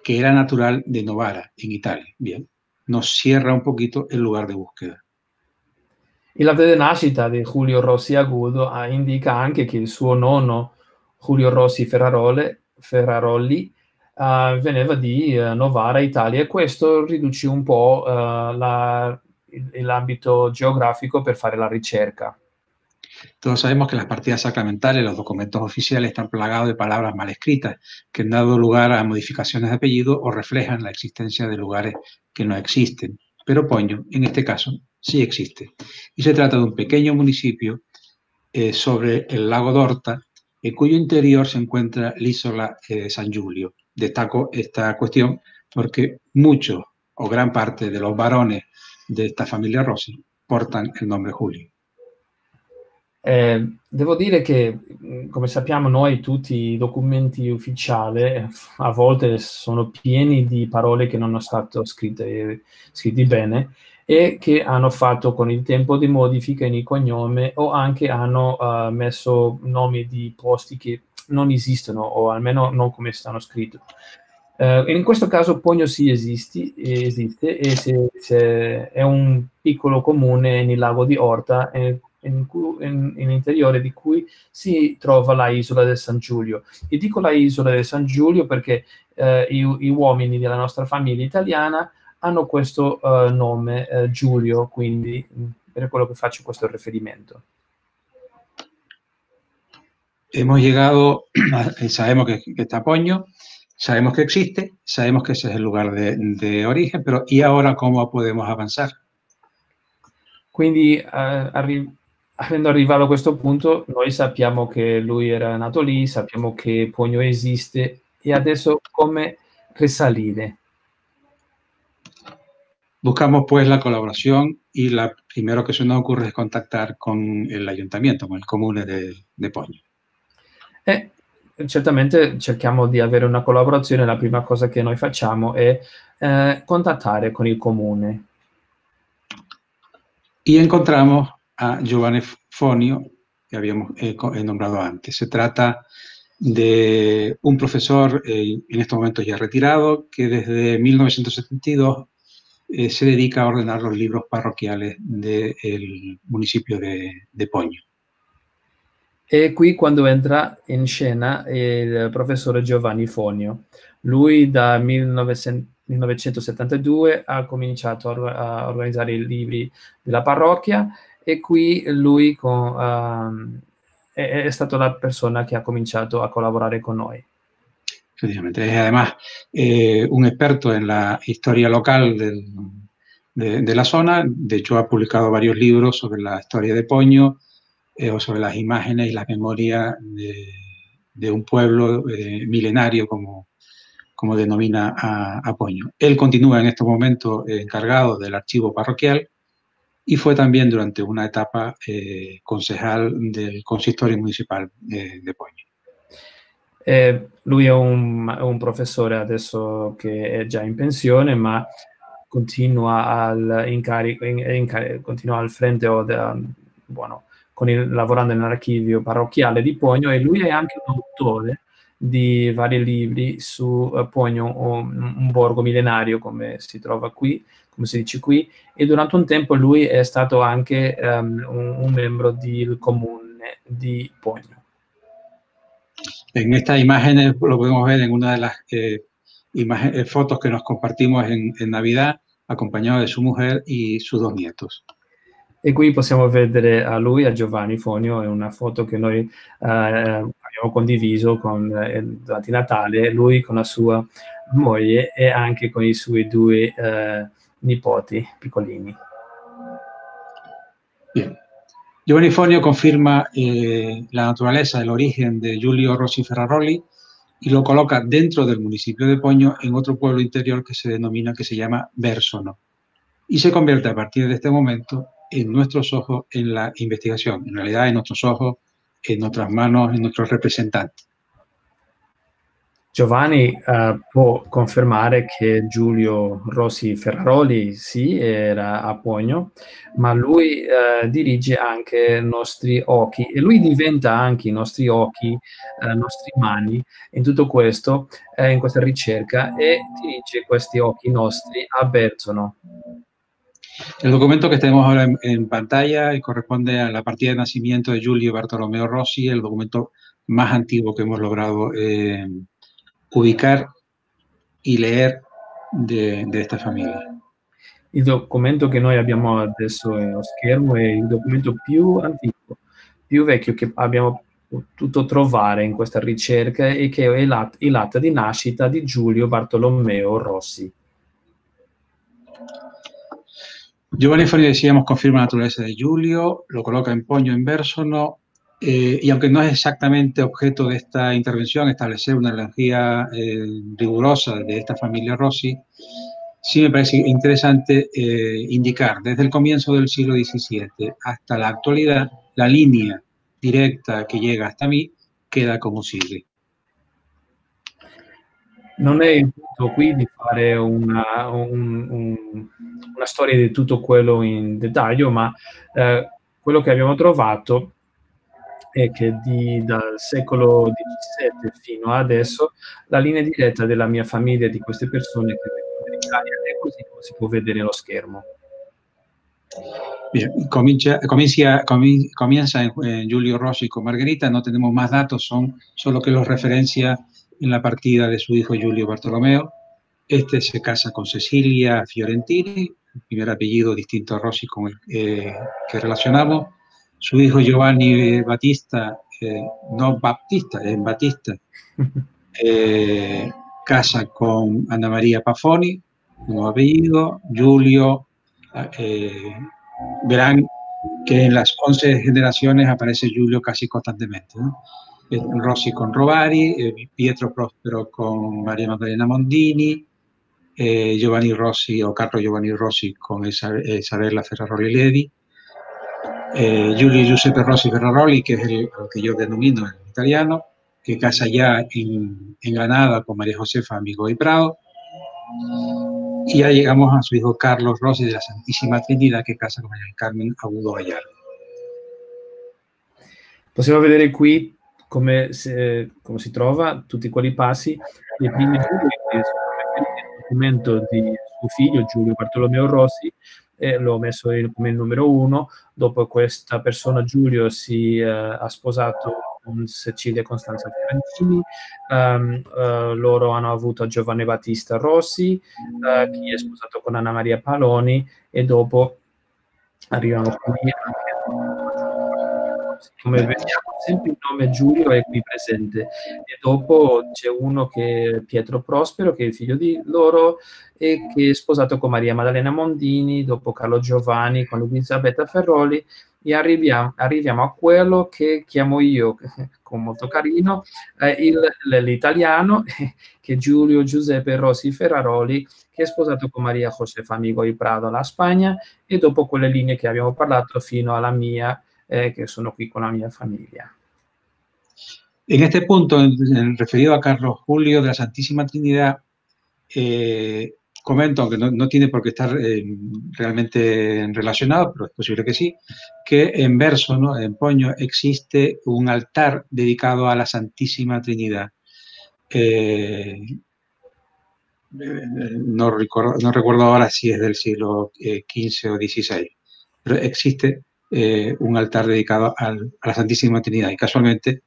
que era natural de Novara, en Italia. Bien, nos cierra un poquito el lugar de búsqueda. Il data di nascita di Julio Rossi Agudo ah, indica anche che il suo nonno, Julio Rossi Ferrarolli, uh, veniva di uh, Novara, Italia, e questo riduce un po' uh, la, l'ambito geográfico per fare la ricerca. Todos sabemos que las partidas sacramentales, los documentos oficiales están plagados de palabras mal escritas que han dado lugar a modificaciones de apellido o reflejan la existencia de lugares que no existen. Pero Poño, en este caso, sí existe. Y se trata de un pequeño municipio eh, sobre el lago d'Orta, en cuyo interior se encuentra l'isola eh, San Giulio, destaco esta cuestión porque muchos o gran parte de los varones de esta familia Rossi portano il nome Julio. Eh, devo dire che, come sappiamo noi, tutti i documenti ufficiali a volte sono pieni di parole che non sono state scritte, scritte bene e che hanno fatto con il tempo di modifiche nei cognomi o anche hanno uh, messo nomi di posti che non esistono o almeno non come stanno scritti. Uh, in questo caso Pogno sì esisti, esiste e se, se è un piccolo comune nel lago di Orta in, in, in, in, interiore di cui si trova la isola del San Giulio. E dico la isola del San Giulio perché uh, i, i, uomini della nostra famiglia italiana hanno questo uh, nome, Giulio, quindi per quello che faccio questo riferimento. Hemos llegado, sabemos que, que está Poño, Sabemos que existe, sabemos que ese es el lugar de, de origen, pero ¿y ahora cómo podemos avanzar? Quindi, uh, arri- avendo arrivato a questo punto, noi sappiamo che lui era nato lì, sappiamo che Pogno esiste e adesso come risalire? Buscamos pues la colaboración y lo primero que se nos ocurre es contactar con el ayuntamiento, con el comune de, de Pogno. Eh, certamente cerchiamo di avere una collaborazione, la prima cosa che noi facciamo è eh, contattare con il comune. Y encontramos a Giovanni Fonio, que habíamos eh, nombrado antes. Se trata de un profesor eh, en estos momentos ya retirado que desde 1972 eh, se dedica a ordenar los libros parroquiales del de municipio de, de Poño. E qui quando entra in scena il professore Giovanni Fonio. Lui da 1900, 1972 ha cominciato a, organizzare i libri della parrocchia e qui lui con, uh, è, è, stato la persona che ha cominciato a collaborare con noi. Es además eh, un experto en la historia local de, la zona, de hecho ha publicado varios libros sobre la historia de Poño, eh, o sobre las imágenes y las memorias de, un pueblo eh, milenario como, como denomina a, Poño. Él continúa en estos momentos encargado del archivo parroquial y fue también durante una etapa concejal del consistorio municipal de Poño. Eh, lui è un, un, professore adesso che è già in pensione, ma continua al, incarico, in, in, continua al frente o de, bueno, il, lavorando nell'archivio parrocchiale di Pogno e lui è anche un autore di vari libri su uh, Pogno, un, un, borgo millenario come si trova qui, come si dice qui, e durante un tempo lui è stato anche um, un, un, membro del comune di Pogno. En esta imagen lo podemos ver en una de las eh, imagen, eh, fotos que nos compartimos en, en Navidad, acompañado de su mujer y sus dos nietos. E qui possiamo vedere a lui, a Giovanni Fonio, è una foto che noi eh, abbiamo condiviso con, eh, durante Natale, lui con la sua moglie e anche con i suoi due eh, nipoti piccolini. Bien. Giovanni Fonio confirma eh, la naturaleza, el origen de Giulio Rossi Ferraroli y lo coloca dentro del municipio de Poño en otro pueblo interior que se denomina, que se llama Bersono. Y se convierte a partir de este momento en nuestros ojos en la investigación, en realidad en nuestros ojos, en nuestras manos, en nuestros representantes. Giovanni uh, può confermare che Giulio Rossi Ferraroli sì, era a Pogno, ma lui uh, dirige anche i nostri occhi e lui diventa anche i nostri occhi, i uh, nostri mani in tutto questo, in questa ricerca e dirige questi occhi nostri a Berzono. El documento que tenemos en, en, pantalla corresponde a la partida de nacimiento de Giulio Bartolomeo Rossi, el documento más antiguo que hemos logrado eh, ubicar y leer de, de, esta famiglia. Il documento che noi abbiamo adesso allo schermo è il documento più antico, più vecchio che abbiamo potuto trovare in questa ricerca e che è l'atta di nascita di Giulio Bartolomeo Rossi. Giovanni Foni, decíamos, confirma la naturaleza de Julio, lo coloca en Poño en Bersono, eh, y aunque no es exactamente objeto de esta intervención establecer una energía eh, rigurosa de esta familia Rossi, sí me parece interesante eh, indicar desde el comienzo del siglo XVII hasta la actualidad, la línea directa que llega hasta mí queda como sigue. non è il punto qui di fare una, un, un, una storia di tutto quello in dettaglio, ma eh, quello che abbiamo trovato è che di, dal secolo XVII fino ad adesso la linea diretta della mia famiglia e di queste persone che vengono in Italia è così come si può vedere nello schermo. Bien, comienza, comienza, comienza en, Julio Rossi con Margarita, no tenemos más datos, son solo que los referencia en la partida de su hijo Julio Bartolomeo. Este se casa con Cecilia Fiorentini, primer apellido distinto a Rossi con el eh, que relacionamos. Su hijo Giovanni Battista, eh, no Baptista, es Batista, eh, casa con Ana María Pafoni, nuevo apellido. Julio eh, verán que en las 11 generaciones aparece Giulio casi constantemente. ¿no? Eh, Rossi con Rovari, eh, Pietro Prospero con María Magdalena Mondini, eh, Giovanni Rossi o Carlo Giovanni Rossi con Isabella Ferraroli Levi, Giulio Giuseppe Rossi Ferraroli, que es el, que yo denomino en italiano, que casa ya en, en Granada con María Josefa Amigo y Prado, y ya llegamos a su hijo Carlos Rossi de la Santissima Trinità che casa con il Carmen Agudo Gallardo. Possiamo vedere qui come, se, come, si trova tutti quali passi. Le prime due documento di suo figlio Giulio Bartolomeo Rossi e l'ho messo come numero uno. Dopo questa persona Giulio si eh, ha sposato con Cecilia Costanza Fiorentini, um, uh, loro hanno avuto Giovanni Battista Rossi, uh, che è sposato con Anna Maria Paloni e dopo arrivano qui anche come vediamo sempre il nome Giulio è qui presente. E dopo c'è uno che è Pietro Prospero che è il figlio di loro e che è sposato con Maria Maddalena Mondini dopo Carlo Giovanni con Elisabetta Ferroli e arriviamo, arriviamo, a quello che chiamo io, con molto carino, eh, il, l'italiano, che è Giulio Giuseppe Rossi Ferraroli, che è sposato con Maria Josefa Amigo di Prado, la Spagna, e dopo quelle linee che abbiamo parlato fino alla mia, eh, che sono qui con la mia famiglia. En este punto, referido a Carlos Julio de la Santísima Trinidad, eh, comento, aunque no, no, tiene por qué estar eh, realmente relacionado, pero es posible que sí, que en verso, ¿no? en Poño, existe un altar dedicado a la Santísima Trinidad. Eh, no, recuerdo, no, recuerdo, ahora si es del siglo XV o XVI, pero existe eh, un altar dedicado al, a la Santísima Trinidad. Y casualmente,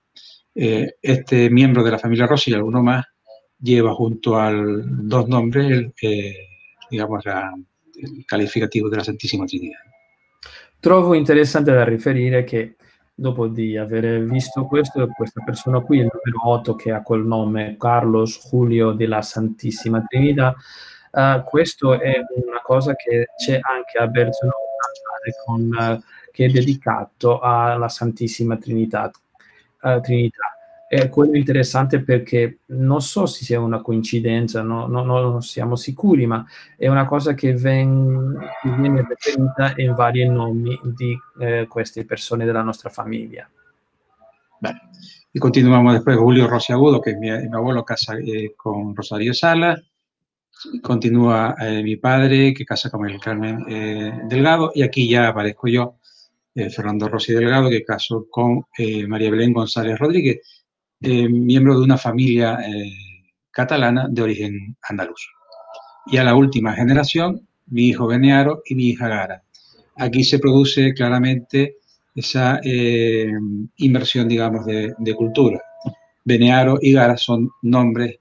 eh, este miembro de la familia Rossi y alguno más lleva junto al dos nombres el, eh, digamos, la, il qualificativo della Santissima Trinità. Trovo interessante da riferire che dopo di aver visto questo, questa persona qui, il numero 8 che ha quel nome, Carlos Julio della Santissima Trinità, uh, questo è una cosa che c'è anche a Berzono, con, uh, che è dedicato alla Santissima Trinità. Uh, Trinità è quello interessante perché non so se sia una coincidenza, no, no, non siamo sicuri, ma è una cosa che, ven, che viene riferita in vari nomi di eh, queste persone della nostra famiglia. Bene. Y continuamos después Julio Rossi Agudo, que es mi, mi abuelo casa eh, con Rosario Sala. Continúa eh, mi padre, que casa con el Carmen eh, Delgado. Y aquí ya aparezco yo, eh, Fernando Rossi Delgado, que caso con eh, María Belén González Rodríguez eh, miembro de una familia eh, catalana de origen andaluz. Y a la última generación, mi hijo Benearo y mi hija Gara. Aquí se produce claramente esa inversión, digamos, de, de, cultura. Benearo y Gara son nombres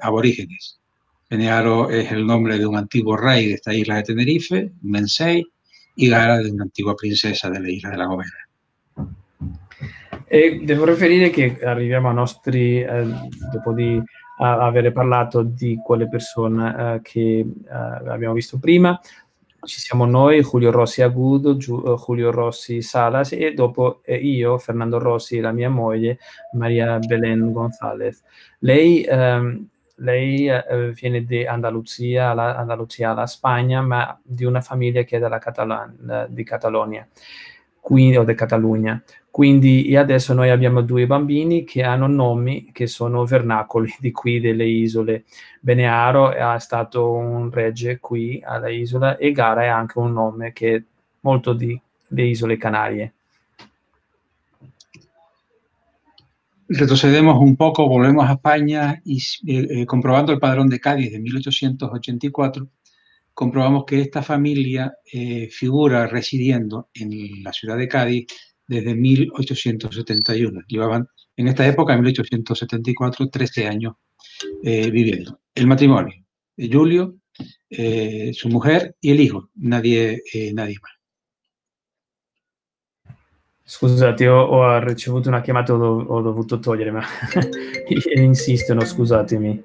aborígenes. Benearo es el nombre de un antiguo rey de esta isla de Tenerife, Mensei, y Gara de una antigua princesa de la isla de La Gomera. E devo riferire che arriviamo ai nostri, eh, dopo di a, avere parlato di quelle persone eh, che eh, abbiamo visto prima, ci siamo noi, Julio Rossi Agudo, Giu, uh, Julio Rossi Salas e dopo eh, io, Fernando Rossi, la mia moglie, Maria Belen González. Lei, ehm, lei eh, viene di Andalusia, la, Andalusia, la Spagna, ma di una famiglia che è della Catalan- di Catalogna quindi, o di Catalogna. Quindi adesso noi abbiamo due bambini che hanno nomi che sono vernacoli di qui delle isole. Benearo è stato un regge qui alla isola e Gara è anche un nome che è molto di, delle isole Canarie. Retrocedemos un poco, volvemos a España y eh, eh, comprobando el padrón de Cádiz de 1884, comprobamos que esta familia eh, figura residiendo en la ciudad de Cádiz desde 1871. Llevaban en esta época, en 1874, 13 años viviendo. El matrimonio Julio, su mujer y el hijo, nadie, nadie más. Scusate, ho, ho, ricevuto una chiamata e ho, ho dovuto togliere, ma insistono, scusatemi,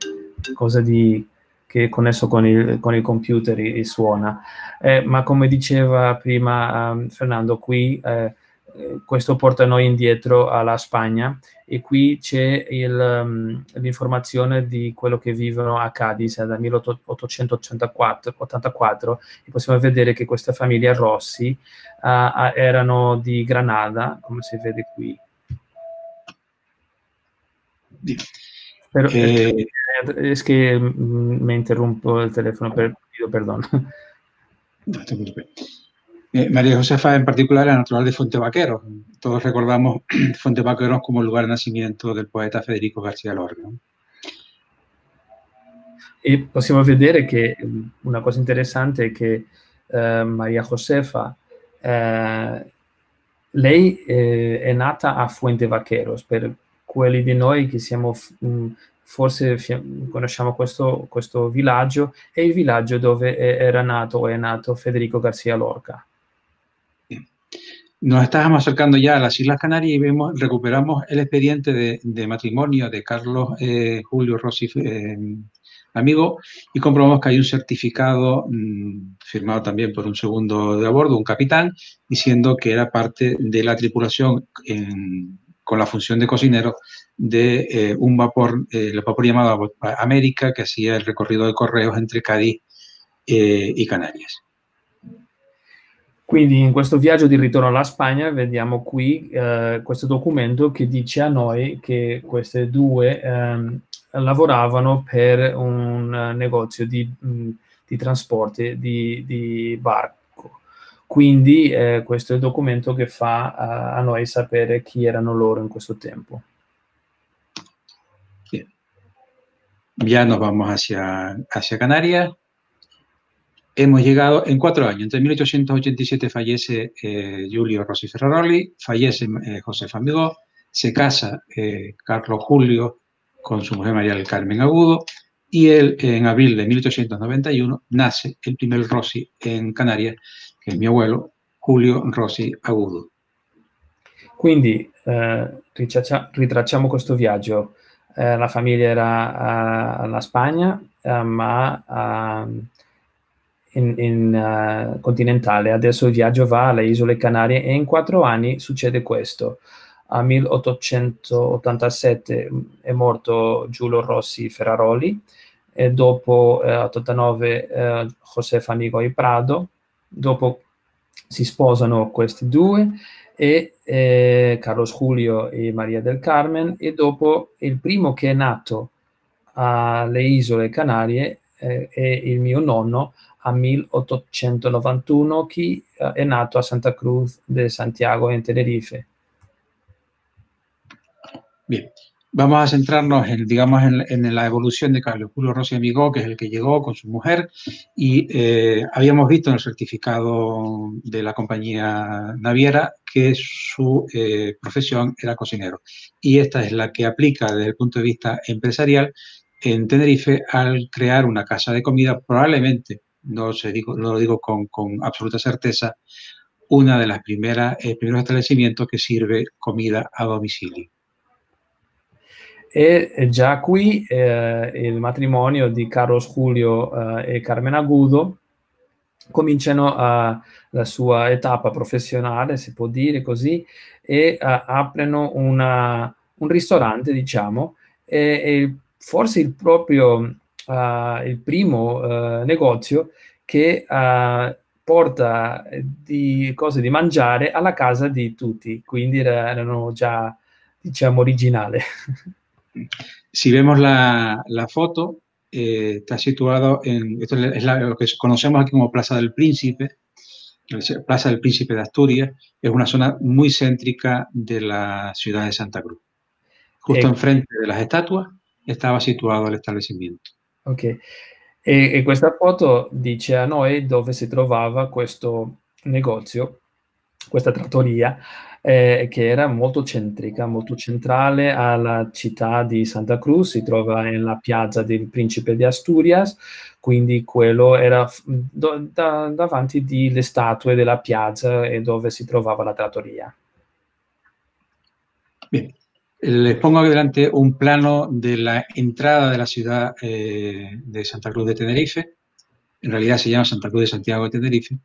cosa di, che è connesso con il, con il computer e, e suona. Eh, ma come diceva prima um, Fernando, qui eh, eh, questo porta noi indietro alla Spagna e qui c'è um, l'informazione di quello che vivono a Cadiz dal 1884 e possiamo vedere che questa famiglia Rossi uh, erano di Granada, come si vede qui. Pero, eh, es que me interrumpo el teléfono, per, perdón. No. Eh, María Josefa en particular era natural de Fontevaqueros. Todos recordamos Fontevaqueros como lugar de nacimiento del poeta Federico García Lorca. E possiamo vedere che una cosa interessante è che eh, Maria Josefa, eh, lei eh, è nata a Fuente Vaqueros, per quelli di noi che siamo mh, forse conosciamo questo, questo, villaggio, è il villaggio dove era nato o è nato Federico García Lorca. Nos estábamos acercando ya a las Islas Canarias y recuperamos el expediente de, matrimonio de Carlos eh, Julio Rossi, eh, amigo, y comprobamos que hay un certificado mmm, firmado también por un segundo de a bordo, un capitán, diciendo que era parte de la tripulación con la función de cocinero de eh, un vapor, el vapor llamado América, que hacía el recorrido de correos entre Cádiz y Canarias. Quindi in questo viaggio di ritorno alla Spagna vediamo qui eh, questo documento che dice a noi che queste due eh, lavoravano per un negozio di, mh, di trasporti di, di, barco. Quindi eh, questo è il documento che fa a, a noi sapere chi erano loro in questo tempo. Ya nos vamos hacia, hacia Canarias. Hemos llegado en cuatro años. Entre 1887 fallece eh, Julio Rossi Ferraroli, fallece eh, José Famigó, se casa eh, Carlos Julio con su mujer María del Carmen Agudo y él, en abril de 1891 nace el primer Rossi en Canarias, que es mi abuelo, Julio Rossi Agudo. Quindi eh, ritracciamo questo viaggio. Eh, la famiglia era alla Spagna, eh, ma ehm, in, in uh, continentale. Adesso il viaggio va alle isole Canarie e in quattro anni succede questo. A 1887 è morto Giulio Rossi Ferraroli e dopo eh, 89 eh, José Famigo e Prado. Dopo si sposano questi due e eh, Carlos Julio e Maria del Carmen e dopo il primo che è nato alle isole Canarie eh, è il mio nonno a 1891 che uh, è nato a Santa Cruz de Santiago en Tenerife. Bien, vamos a centrarnos en, digamos, en, en, la evolución de Carlos Julio Rossi Amigó, que es el que llegó con su mujer, y eh, habíamos visto en el certificado de la compañía naviera que su eh, profesión era cocinero. Y esta es la que aplica desde el punto de vista empresarial en Tenerife al crear una casa de comida, probablemente no, se digo, no lo digo con, con, absoluta certeza, una de las primeras eh, primeros establecimientos che sirve comida a domicilio. E già qui eh, il matrimonio di Carlos Julio eh, e Carmen Agudo cominciano a, la sua etapa professionale, si può dire così, e uh, aprono una, un ristorante, diciamo, e, e forse il proprio uh, il primo uh, negozio che uh, porta di cose di mangiare alla casa di tutti, quindi erano già, diciamo, originali. Si vemos la, la foto, eh, está situado en, esto es la, lo que conocemos aquí como Plaza del Príncipe, Plaza del Príncipe de Asturias, es una zona muy céntrica de la ciudad de Santa Cruz. Justo e... enfrente de las estatuas estaba situado el establecimiento. Ok, e, e, questa foto dice a noi dove si trovava questo negozio, questa trattoria, eh, che era molto centrica, molto centrale alla città di Santa Cruz, si trova nella piazza del Principe di Asturias, quindi quello era do, da, davanti alle statue della piazza e dove si trovava la trattoria. Bien. Les pongo delante un plano de la entrada de la ciudad eh, de Santa Cruz de Tenerife. En realidad se llama Santa Cruz de Santiago de Tenerife,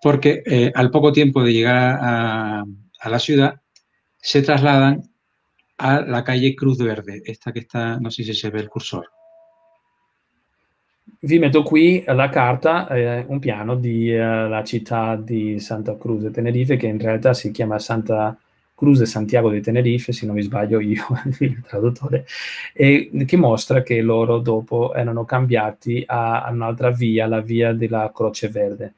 porque eh, al poco tiempo de llegar a, a, la ciudad se trasladan a la calle Cruz Verde, esta que está, no sé si se ve el cursor. Vi metto qui la carta, eh, un piano di eh, città di Santa Cruz de Tenerife, che in realtà si chiama Santa Cruz de Santiago di Tenerife, se non mi sbaglio io, il traduttore, che mostra che loro dopo erano cambiati a, un'altra via, la via della Croce Verde.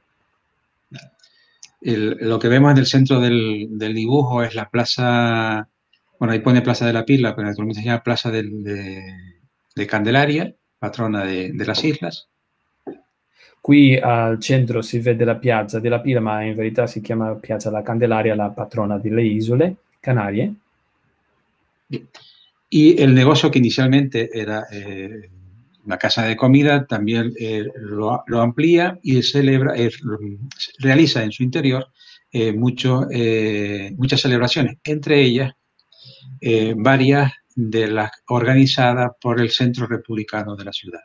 El, lo que vemos en el centro del, del, dibujo es la plaza, bueno, ahí pone Plaza de la Pila, pero naturalmente se llama Plaza del, de, de, Candelaria, patrona de, de las islas. Qui al centro si vede la piazza della Pila, ma in verità si chiama Piazza La Candelaria, la patrona delle isole Canarie. Y el negocio que inicialmente era eh, una casa de comida también eh, lo, lo, amplía y celebra, eh, realiza en su interior eh, mucho, eh, muchas celebraciones, entre ellas eh, varias de las organizadas por el Centro Republicano de la ciudad.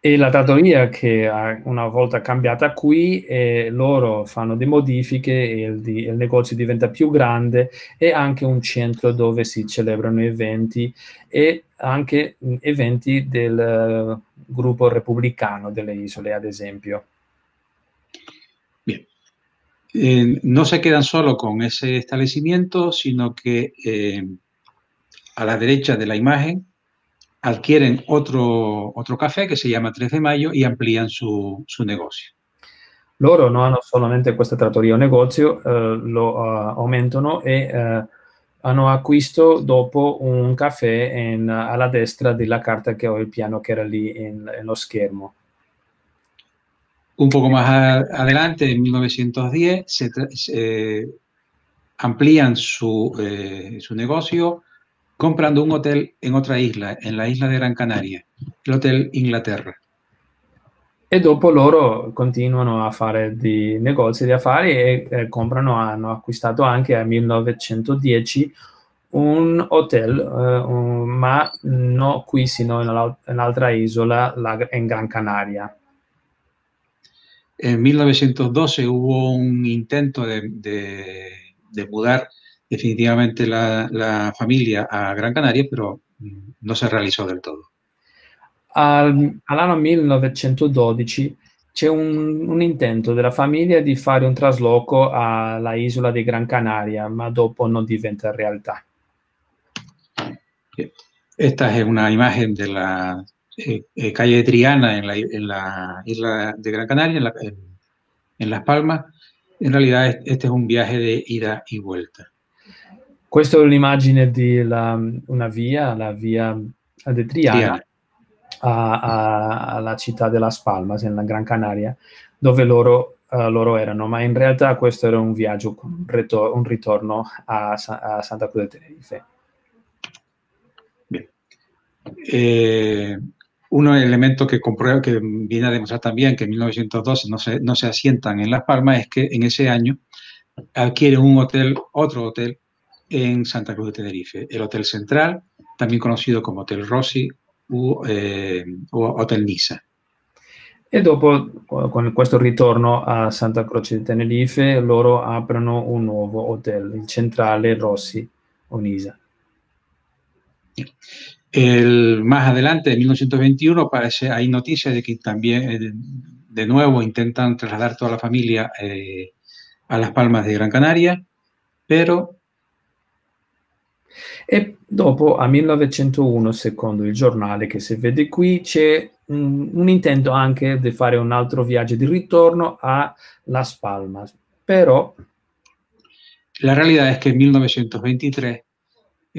E la trattoria che una volta cambiata qui, eh, loro fanno delle modifiche, il, il, negozio diventa più grande e anche un centro dove si celebrano eventi e anche eventi del uh, gruppo repubblicano delle isole, ad esempio. Bien. Eh, no se quedan solo con ese establecimiento, sino que eh, a la derecha de la adquieren otro, otro café che si chiama 3 de Mayo e ampliano su, su negocio. Loro non hanno solamente questa trattoria o negozio, eh, lo uh, aumentano e uh, hanno acquisto dopo un caffè in, alla destra della carta che ho il piano che era lì in, en lo schermo. Un poco más adelante, en 1910, se, se amplían su, eh, su negocio comprando un hotel en otra isla, en la isla de Gran Canaria, el Hotel Inglaterra. E dopo loro continuano a fare di negozi di affari e eh, comprano, hanno acquistato anche nel 1910 un hotel, eh, un, ma non qui, sino in un'altra isola, la, in Gran Canaria. En 1912 hubo un intento de, de, de mudar definitivamente la, la, familia a Gran Canaria, però non si realizzò del todo. Al, all'anno 1912 c'è un, un, intento della famiglia di fare un trasloco alla isola di Gran Canaria, ma dopo non diventa realtà. Esta es una imagen de la eh, eh, calle Triana en la, en la, isla de Gran Canaria, en, la, en, en Las Palmas. En realidad este es un viaje de ida y vuelta. Questa è un'immagine di la, una via, la via de Triana, a, a, alla città de Las Palmas, nella Gran Canaria, dove loro, uh, loro, erano, ma in realtà questo era un viaggio, un, ritor- un ritorno a, a, Santa Cruz de Tenerife. Bien. Eh, un elemento que, comprueba, que viene a demostrar también que en 1912 no se, no se asientan en Las Palmas es que en ese año adquieren un hotel, otro hotel en Santa Cruz de Tenerife, el Hotel Central, también conocido como Hotel Rossi o, eh, Hotel Nisa. E dopo, con questo ritorno a Santa Croce di Tenerife, loro aprono un nuovo hotel, il Centrale Rossi o Nisa. El, más adelante, en 1921, parece, hay noticias de que también, eh, de nuevo, intentan trasladar toda la familia eh, a Las Palmas de Gran Canaria, pero E dopo, a 1901, secondo il giornale che si vede qui, c'è un, un intento anche di fare un altro viaggio di ritorno a Las Palmas. Però... La realtà è che nel 1923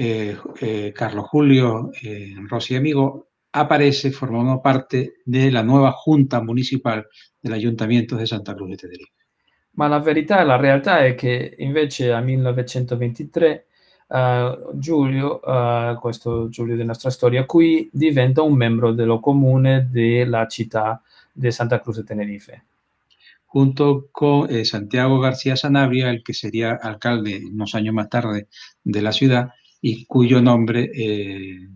eh, eh, Carlos Julio eh, Rossi Amigo, aparece formando parte della nuova Junta Municipal dell'Ayuntamiento di Santa Cruz de Tenerife. Ma la verità e la realtà è che invece a 1923 uh, Giulio, uh, questo Giulio della nostra storia qui, diventa un membro dello comune della città di Santa Cruz de Tenerife. Junto con eh, Santiago García Sanabria, el que sería alcalde unos años más tarde de la ciudad y cuyo nombre eh,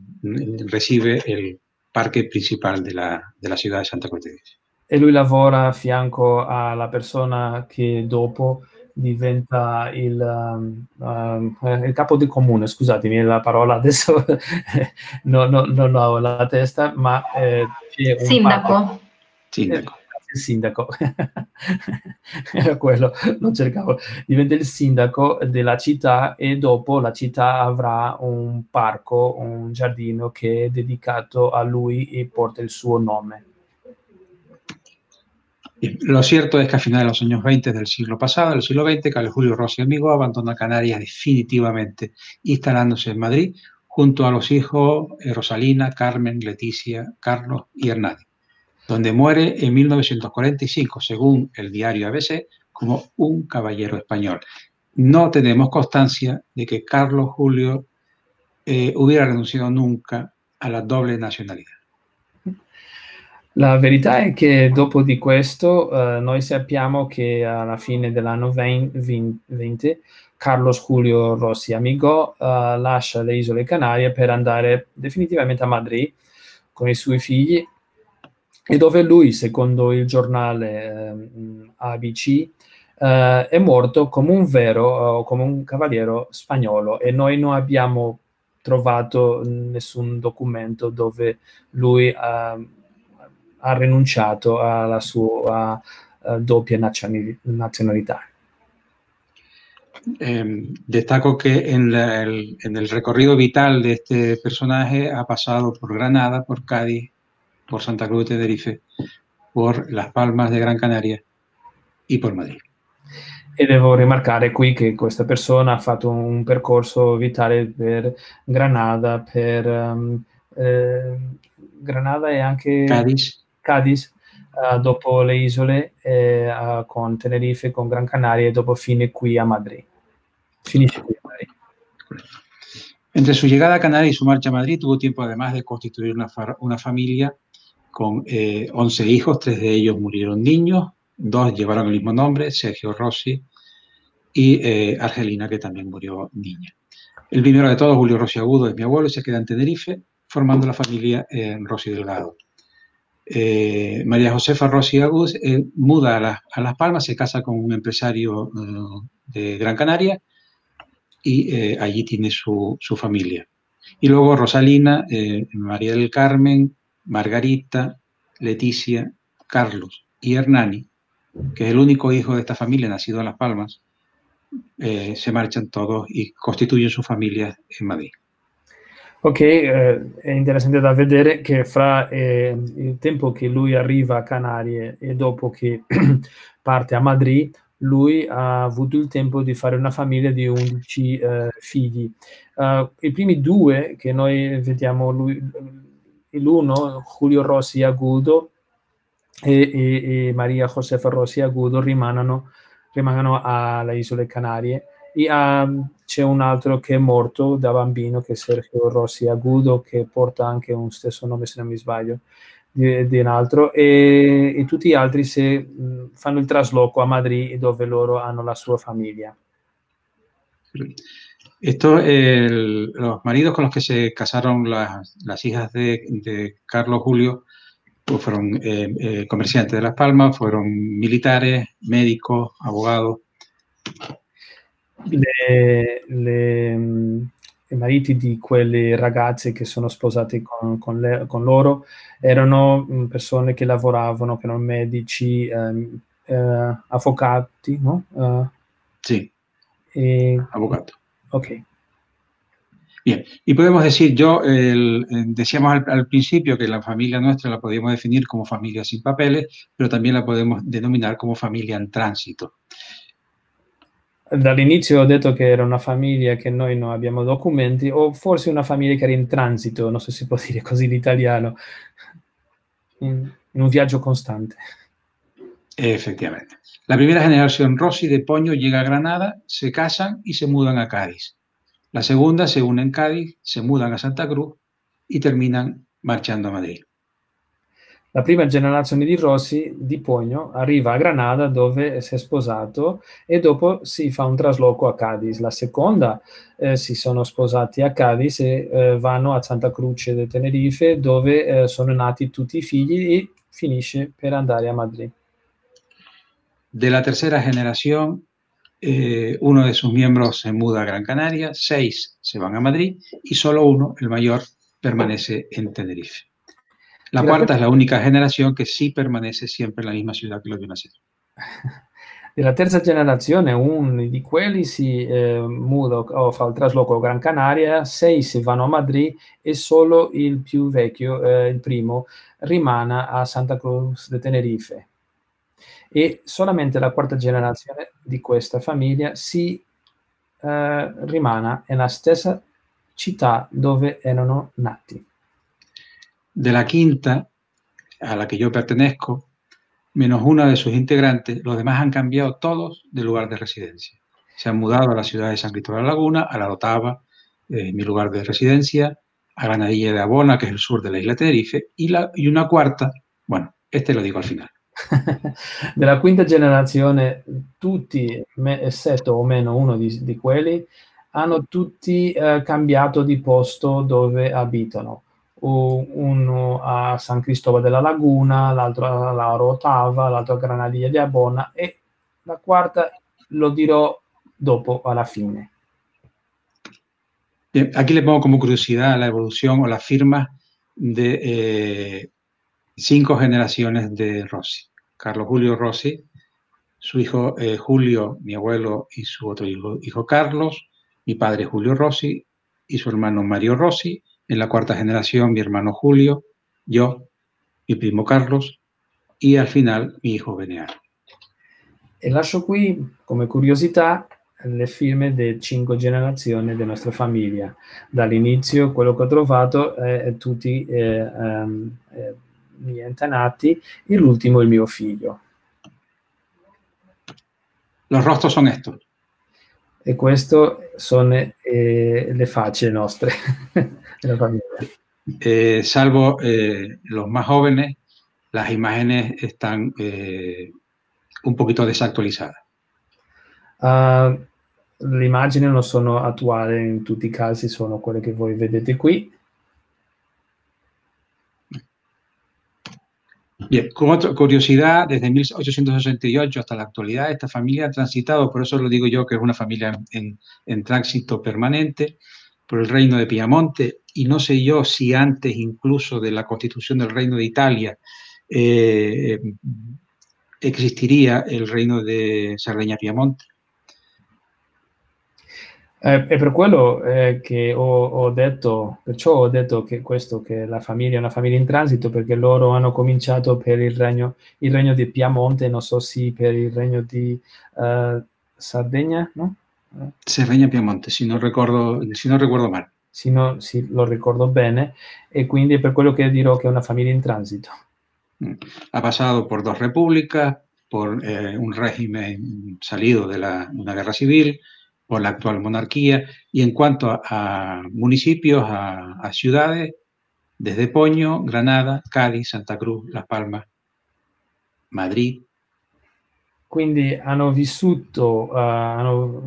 recibe el parque principal de la, de la ciudad de Santa Cruz de Tenerife. E lui lavora a fianco alla persona che dopo diventa il, um, uh, il capo del comune, scusatemi la parola adesso no, no, non ho la testa, ma eh, Sindaco. Sindaco. Il sindaco, era quello, non cercavo, diventa il sindaco della città e dopo la città avrà un parco, un giardino che è dedicato a lui e porta il suo nome. Lo cierto es que a finales de los años 20 del siglo pasado, del siglo XX, Carlos Julio Rossi Amigo abandona Canarias definitivamente, instalándose en Madrid junto a los hijos eh, Rosalina, Carmen, Leticia, Carlos y Hernani, donde muere en 1945, según el diario ABC, como un caballero español. No tenemos constancia de que Carlos Julio eh, hubiera renunciado nunca a la doble nacionalidad. La verità è che dopo di questo eh, noi sappiamo che alla fine dell'anno 20, Carlos Julio Rossi Amigo eh, lascia le isole Canarie per andare definitivamente a Madrid con i suoi figli e dove lui, secondo il giornale eh, ABC, eh, è morto come un vero, come un cavaliere spagnolo e noi non abbiamo trovato nessun documento dove lui ha rinunciato alla sua uh, doppia nazionalità. Eh, destaco que en, la, el, en, el, recorrido vital de este personaje ha pasado por Granada, por Cádiz, por Santa Cruz de Tenerife, por Las Palmas de Gran Canaria y por Madrid. E devo rimarcare qui che questa persona ha fatto un percorso vitale per Granada, per um, eh, Granada e anche Cádiz Cadiz, uh, dopo le isole, eh, con Tenerife, con Gran Canaria e dopo fine qui a Madrid. Finisce qui a Madrid. Entre su llegada a Canarias y su marcha a Madrid tuvo tiempo además de constituir una, una familia con eh, 11 hijos, tres de ellos murieron niños, dos llevaron el mismo nombre, Sergio Rossi y eh, Argelina, que también murió niña. El primero de todos, Julio Rossi Agudo, es mi abuelo y se queda en Tenerife, formando la familia eh, Rossi Delgado. Eh, María Josefa Rossi Agus eh, muda a, la, a, Las Palmas, se casa con un empresario uh, de Gran Canaria y eh, allí tiene su, familia. Y luego Rosalina, eh, María del Carmen, Margarita, Leticia, Carlos y Hernani, que es el único hijo de esta familia nacido en Las Palmas, eh, se marchan todos y constituyen su familia en Madrid. Ok, eh, è interessante da vedere che fra eh, il tempo che lui arriva a Canarie e dopo che parte a Madrid, lui ha avuto il tempo di fare una famiglia di 11 eh, figli. Uh, I primi due che noi vediamo, lui, l'uno, Julio Rossi Agudo e, e, e Maria Josefa Rossi Agudo, rimangono, rimangono alle isole Canarie e, um, c'è un altro che è morto da bambino, che è Sergio Rossi Agudo, che porta anche un stesso nome, se non mi sbaglio, di, di un altro, e, e, tutti gli altri se, mh, fanno il trasloco a Madrid, dove loro hanno la sua famiglia. Esto, el, los maridos con los que se casaron las, las hijas de, de, Carlos Julio pues fueron eh, eh, comerciantes de Las Palmas, fueron militares, médicos, abogados. Le, le, i mariti di quelle ragazze che sono sposate con, con, le, con loro erano persone che lavoravano, che erano medici, eh, eh, avvocati, no? Uh, sí, e, abogado. Ok. Bien, y podemos decir, yo el, decíamos al, al, principio que la familia nuestra la podíamos definir como familia sin papeles, pero también la podemos denominar como familia en tránsito. Dall'inizio ho detto che era una famiglia che noi non abbiamo documenti, o forse una famiglia che era in transito, non so se si può dire così in italiano, in, un viaggio constante. Efectivamente. La primera generación Rossi de Poño llega a Granada, se casan y se mudan a Cádiz. La segunda se une en Cádiz, se mudan a Santa Cruz y terminan marchando a Madrid. La prima generazione di Rossi di Pogno arriva a Granada dove si è sposato e dopo si fa un trasloco a Cadiz. La seconda eh, si sono sposati a Cadiz e eh, vanno a Santa Croce de Tenerife dove eh, sono nati tutti i figli e finisce per andare a Madrid. De la tercera generación, eh, uno de sus miembros se muda a Gran Canaria, seis se van a Madrid y solo uno, el mayor, permanece en Tenerife. La cuarta es la única generación che sì permanece sempre nella misma città che lo vio nacer. Della terza generazione, uno di quelli si eh, muda o fa il trasloco a Gran Canaria, sei si vanno a Madrid e solo il più vecchio, eh, il primo, rimane a Santa Cruz de Tenerife. E solamente la quarta generazione di questa famiglia si eh, rimane nella stessa città dove erano nati. De la quinta, a la que yo pertenezco, menos una de sus integrantes, los demás han cambiado todos de lugar de residencia. Se han mudado a la ciudad de San Cristóbal de la Laguna, a la Rotava, eh, mi lugar de residencia, a Granadilla de Abona, que es el sur de la isla Tenerife, y, la, una cuarta, bueno, este lo dico al final. Della quinta generazione, tutti, eccetto o meno uno di, di quelli, hanno tutti eh, cambiato di posto dove abitano uno a San Cristobal della Laguna, l'altro a Lauro Ottava, l'altro a Granadilla di Abona e la quarta lo dirò dopo, alla fine. Bien, aquí le pongo como curiosidad la evolución o la firma de eh, cinco generaciones de Rossi. Carlos Julio Rossi, su hijo eh, Julio, mi abuelo y su otro hijo Carlos, mi padre Julio Rossi y su hermano Mario Rossi, en la cuarta generación mi hermano Julio, yo, mi primo Carlos y al final mi hijo Benear. E lascio qui come curiosità le firme di cinque generazioni della nostra famiglia. Dall'inizio quello che ho trovato è tutti eh, um, eh, miei antenati e l'ultimo il mio figlio. Los rostros son estos. E queste sono eh, le facce nostre. de la familia. Eh, salvo eh, los más jóvenes, las imágenes están eh, un poquito desactualizadas. Uh, le immagini non sono attuali in tutti i casi, sono quelle che voi vedete qui. Bien, como curiosidad, desde 1868 hasta la actualidad, esta familia ha transitado, por eso lo digo yo, que es una familia en, en tránsito permanente, por el reino de Piamonte, y no sé yo si antes incluso de la constitución del reino de Italia eh, existiría el reino de Sardegna-Piemonte. Eh, è per quello eh, che ho, ho, detto, perciò ho detto che questo, che la famiglia è una famiglia in transito, perché loro hanno cominciato per il regno, il regno di Piemonte, non so se per il regno di uh, Sardegna, no? Sardegna Piemonte, se non ricordo, se non ricordo male. Se no, sì, lo ricordo bene, e quindi è per quello che dirò che è una famiglia in transito. Mm. Ha passato per due repubblicas, por eh, un régimen salido de la, una guerra civil, por la actual monarquía, y en cuanto a, a municipios, a, a, ciudades, desde Poño, Granada, Cádiz, Santa Cruz, Las Palmas, Madrid. Quindi hanno vissuto, uh, hanno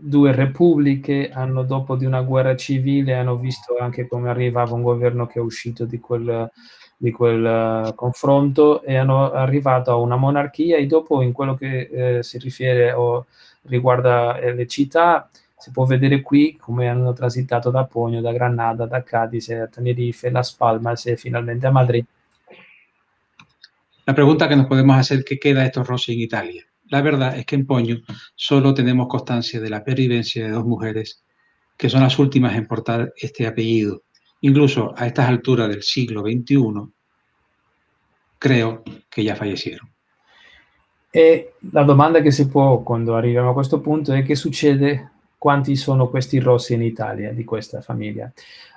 due repubbliche, hanno dopo di una guerra civile, hanno visto anche come arrivava un governo che è uscito di quel, di quel uh, confronto e hanno arrivato a una monarchia e dopo in quello che eh, si rifiere o riguarda eh, le città, si può vedere qui come hanno transitato da Pogno, da Granada, da Cadiz, a Tenerife, Las Palmas e finalmente a Madrid. La pregunta que nos podemos hacer, ¿qué queda de estos Rossi en Italia? La verdad es que en Poño solo tenemos constancia de la pervivencia de dos mujeres que son las últimas en portar este apellido. Incluso a estas alturas del siglo XXI, creo que ya fallecieron. E la domanda che si può quando arriviamo a questo punto è che succede quanti sono questi rossi in Italia di questa famiglia.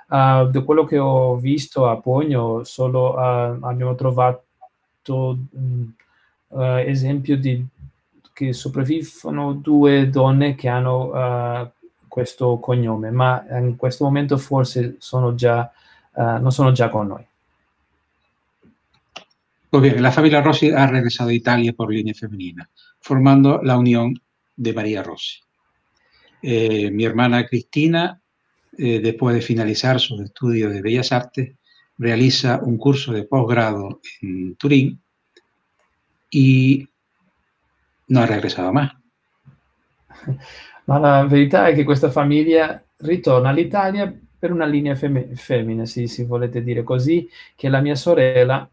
Uh, da quello che ho visto a Pogno, solo uh, abbiamo trovato uh, esempio di che sopravvivono due donne che hanno questo cognome, ma in questo momento forse sono già, non sono già con noi. Pues bien, la familia Rossi ha regresado a Italia por línea femenina, formando la unión de María Rossi. Eh, mi hermana Cristina, eh, después de finalizar sus estudios de Bellas Artes, realiza un curso de posgrado en Turín y no ha regresado más. Ma la verità è che questa famiglia ritorna all'Italia per una linea fem- femmina, se si volete dire così, che la mia sorella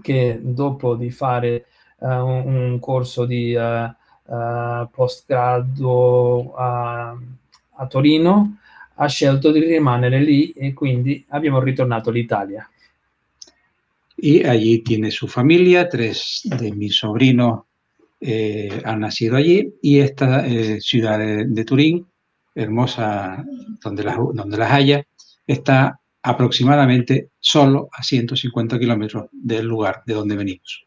che dopo di fare uh, un, un, corso di uh, uh, postgrado a, a, Torino ha scelto di rimanere lì e quindi abbiamo ritornato all'Italia. Y allí tiene su familia, tres de mis sobrinos eh, han nacido allí y esta eh, ciudad de, de, Turín, hermosa donde las, donde las haya, está aproximadamente solo a 150 km del lugar de donde venimos.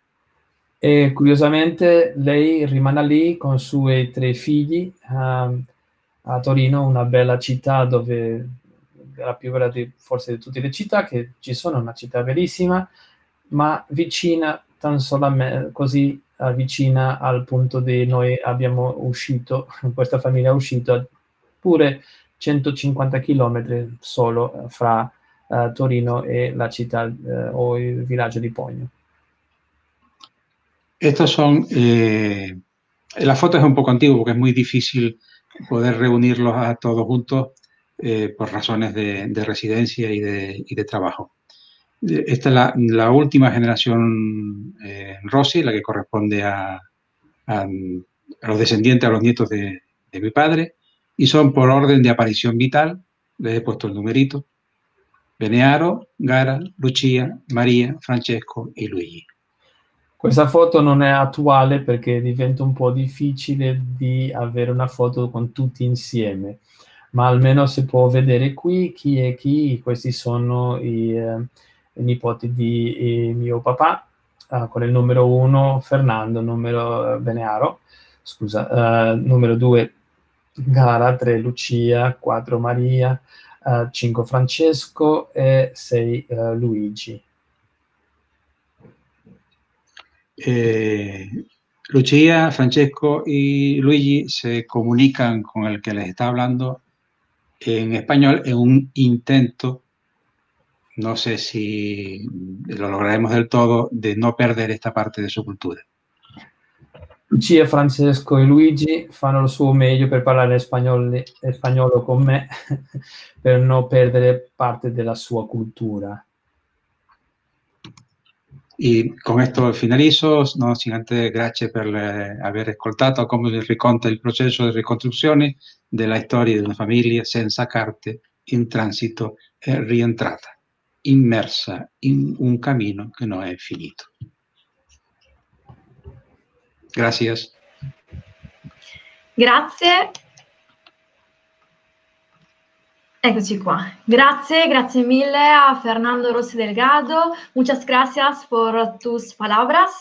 E curiosamente lei rimane lì con suoi tre figli a, a Torino, una bella città dove la più bella di, forse di tutte le città che ci sono, una città bellissima, ma vicina, tan solamente così uh, vicina al punto di noi abbiamo uscito, questa famiglia è uscita pure 150 km solo fra uh, Torino e la città uh, o il villaggio di Pogno. Estos son, eh, la foto es un poco antigua porque es muy difícil poder reunirlos a todos juntos eh, por razones de, de residencia y de, y de, trabajo. Esta es la, la última generación eh, Rossi, la que corresponde a, a, a, los descendientes, a los nietos de, de mi padre, y son por orden de aparición vital, les he puesto el numerito, Benearo, Gara, Lucia, Maria, Francesco e Luigi. Questa foto non è attuale perché diventa un po' difficile di avere una foto con tutti insieme, ma almeno si può vedere qui chi è chi. Questi sono i, eh, nipoti di eh, mio papà, eh, con il numero 1 Fernando, numero Benearo, scusa, eh, numero 2 Gara, 3 Lucia, 4 Maria, uh, eh, 5 Francesco e 6 uh, eh, Luigi. Eh, Lucia, Francesco y Luigi se comunican con el que les está hablando en español en un intento, no sé si lo lograremos del todo, de no perder esta parte de su cultura. Lucia, Francesco e Luigi fanno il suo meglio per parlare spagnolo, spagnolo con me, per non perdere parte della sua cultura. Y con esto finalizo, no sin antes grazie per le, aver ascoltato come racconta il processo di ricostruzione della storia di una famiglia senza carte, in transito e rientrata, immersa in un cammino che non è finito. Gracias. Grazie. Eccoci qua. Grazie, grazie mille a Fernando Rossi Delgado. Muchas gracias por tus palabras.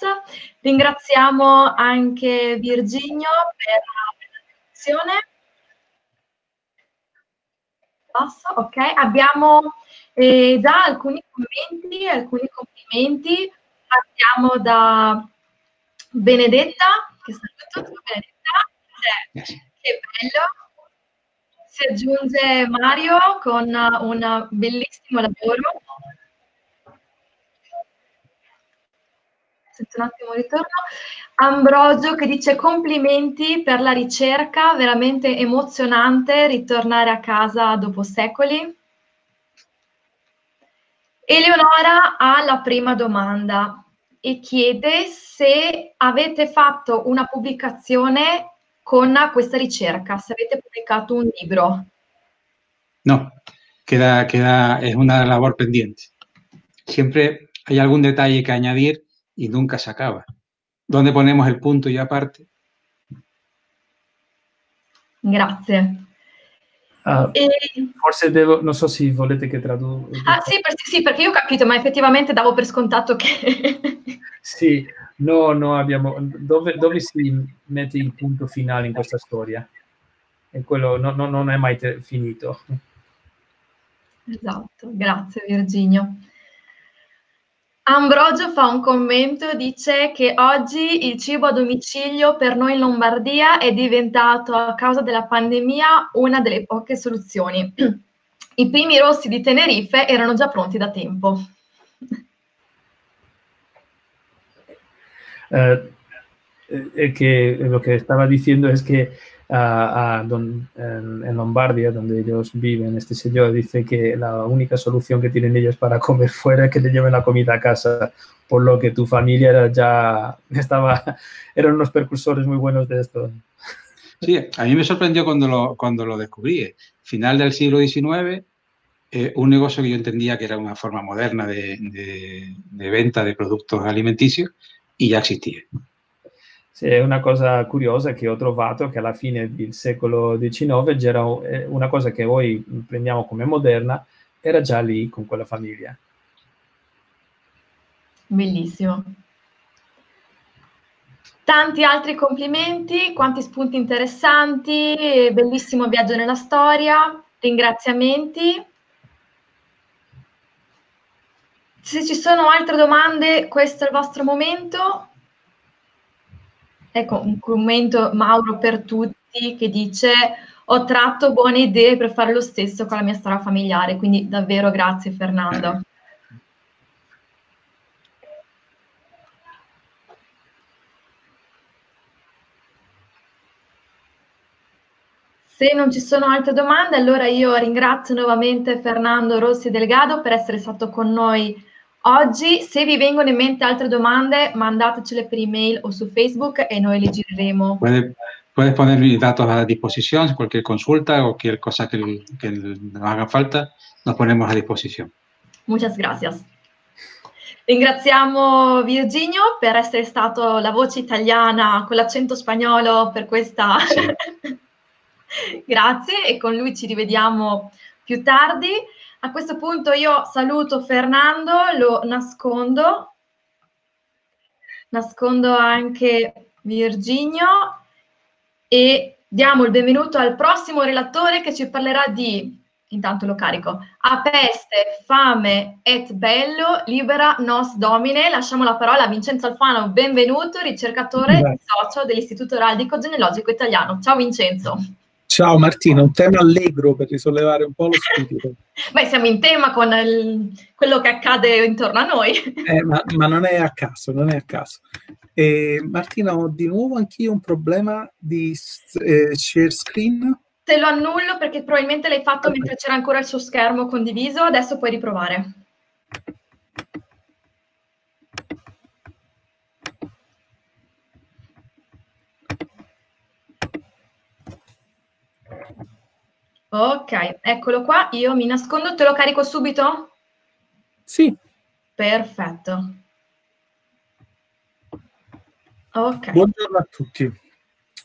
Ringraziamo anche Virginio per la presentazione. Ok. Abbiamo eh, già alcuni commenti, alcuni complimenti. Partiamo da Benedetta, che saluto, Benedetta, cioè, che bello. Si aggiunge Mario con un bellissimo lavoro. Sento un attimo ritorno. Ambrogio che dice complimenti per la ricerca, veramente emozionante ritornare a casa dopo secoli. Eleonora ha la prima domanda e chiede se avete fatto una pubblicazione con questa ricerca, se avete pubblicato un libro. No, queda, queda, es una labor pendiente. Siempre hay algún detalle que añadir y nunca se acaba. donde ponemos el punto y aparte. Grazie. Uh, e... Forse devo, non so se volete che traduca. Ah sì, per, sì, perché io ho capito, ma effettivamente davo per scontato che... sì, no, no, abbiamo... Dove, dove, si mette il punto finale in questa storia? E quello no, no, non è mai te- finito. Esatto, grazie Virginio. Ambrogio fa un commento, dice che oggi il cibo a domicilio per noi in Lombardia è diventato a causa della pandemia una delle poche soluzioni. I primi rossi di Tenerife erano già pronti da tempo. Uh, eh, que lo que estaba diciendo es que a, don, en, en, Lombardia, donde ellos viven, este señor dice que la única solución que tienen ellos para comer fuera es que te lleven la comida a casa, por lo que tu familia era ya estaba, eran unos precursores muy buenos de esto. Sí, a mí me sorprendió cuando lo, cuando lo descubrí. Final del siglo XIX, eh, un negocio que yo entendía que era una forma moderna de, de, de venta de productos alimenticios y ya existía. Sì, è una cosa curiosa che ho trovato che alla fine del secolo XIX c'era eh, una cosa che noi prendiamo come moderna, era già lì con quella famiglia. Bellissimo. Tanti altri complimenti, quanti spunti interessanti, bellissimo viaggio nella storia, ringraziamenti. Se ci sono altre domande, questo è il vostro momento. Ecco, un commento Mauro per tutti che dice ho tratto buone idee per fare lo stesso con la mia storia familiare, quindi davvero grazie Fernando. Se non ci sono altre domande, allora io ringrazio nuovamente Fernando Rossi Delgado per essere stato con noi Oggi, se vi vengono in mente altre domande, mandatecele per email o su Facebook e noi le gireremo. Puede, puedes poner mis datos a disposición, cualquier consulta o cualquier cosa que, que nos haga falta, nos ponemos a disposición. Muchas gracias. Ringraziamo Virginio per essere stato la voce italiana con l'accento spagnolo per questa. Sì. Grazie e con lui ci rivediamo più tardi. A questo punto io saluto Fernando, lo nascondo, nascondo anche Virginio e diamo il benvenuto al prossimo relatore che ci parlerà di, intanto lo carico, a peste, fame et bello, libera nos domine. Lasciamo la parola a Vincenzo Alfano, benvenuto, ricercatore e socio dell'Istituto Araldico Genealogico Italiano. Ciao Vincenzo. Ciao Martina, un tema allegro per risollevare un po' lo spirito. Beh, siamo in tema con il, quello che accade intorno a noi. Eh, ma, ma, non è a caso, non è a caso. Eh, Martina, ho di nuovo anch'io un problema di eh, share screen. Te lo annullo perché probabilmente l'hai fatto okay. mentre c'era ancora il suo schermo condiviso, adesso puoi riprovare. Ok, eccolo qua, io mi nascondo, te lo carico subito? Sì. Perfetto. Ok. Buongiorno a tutti.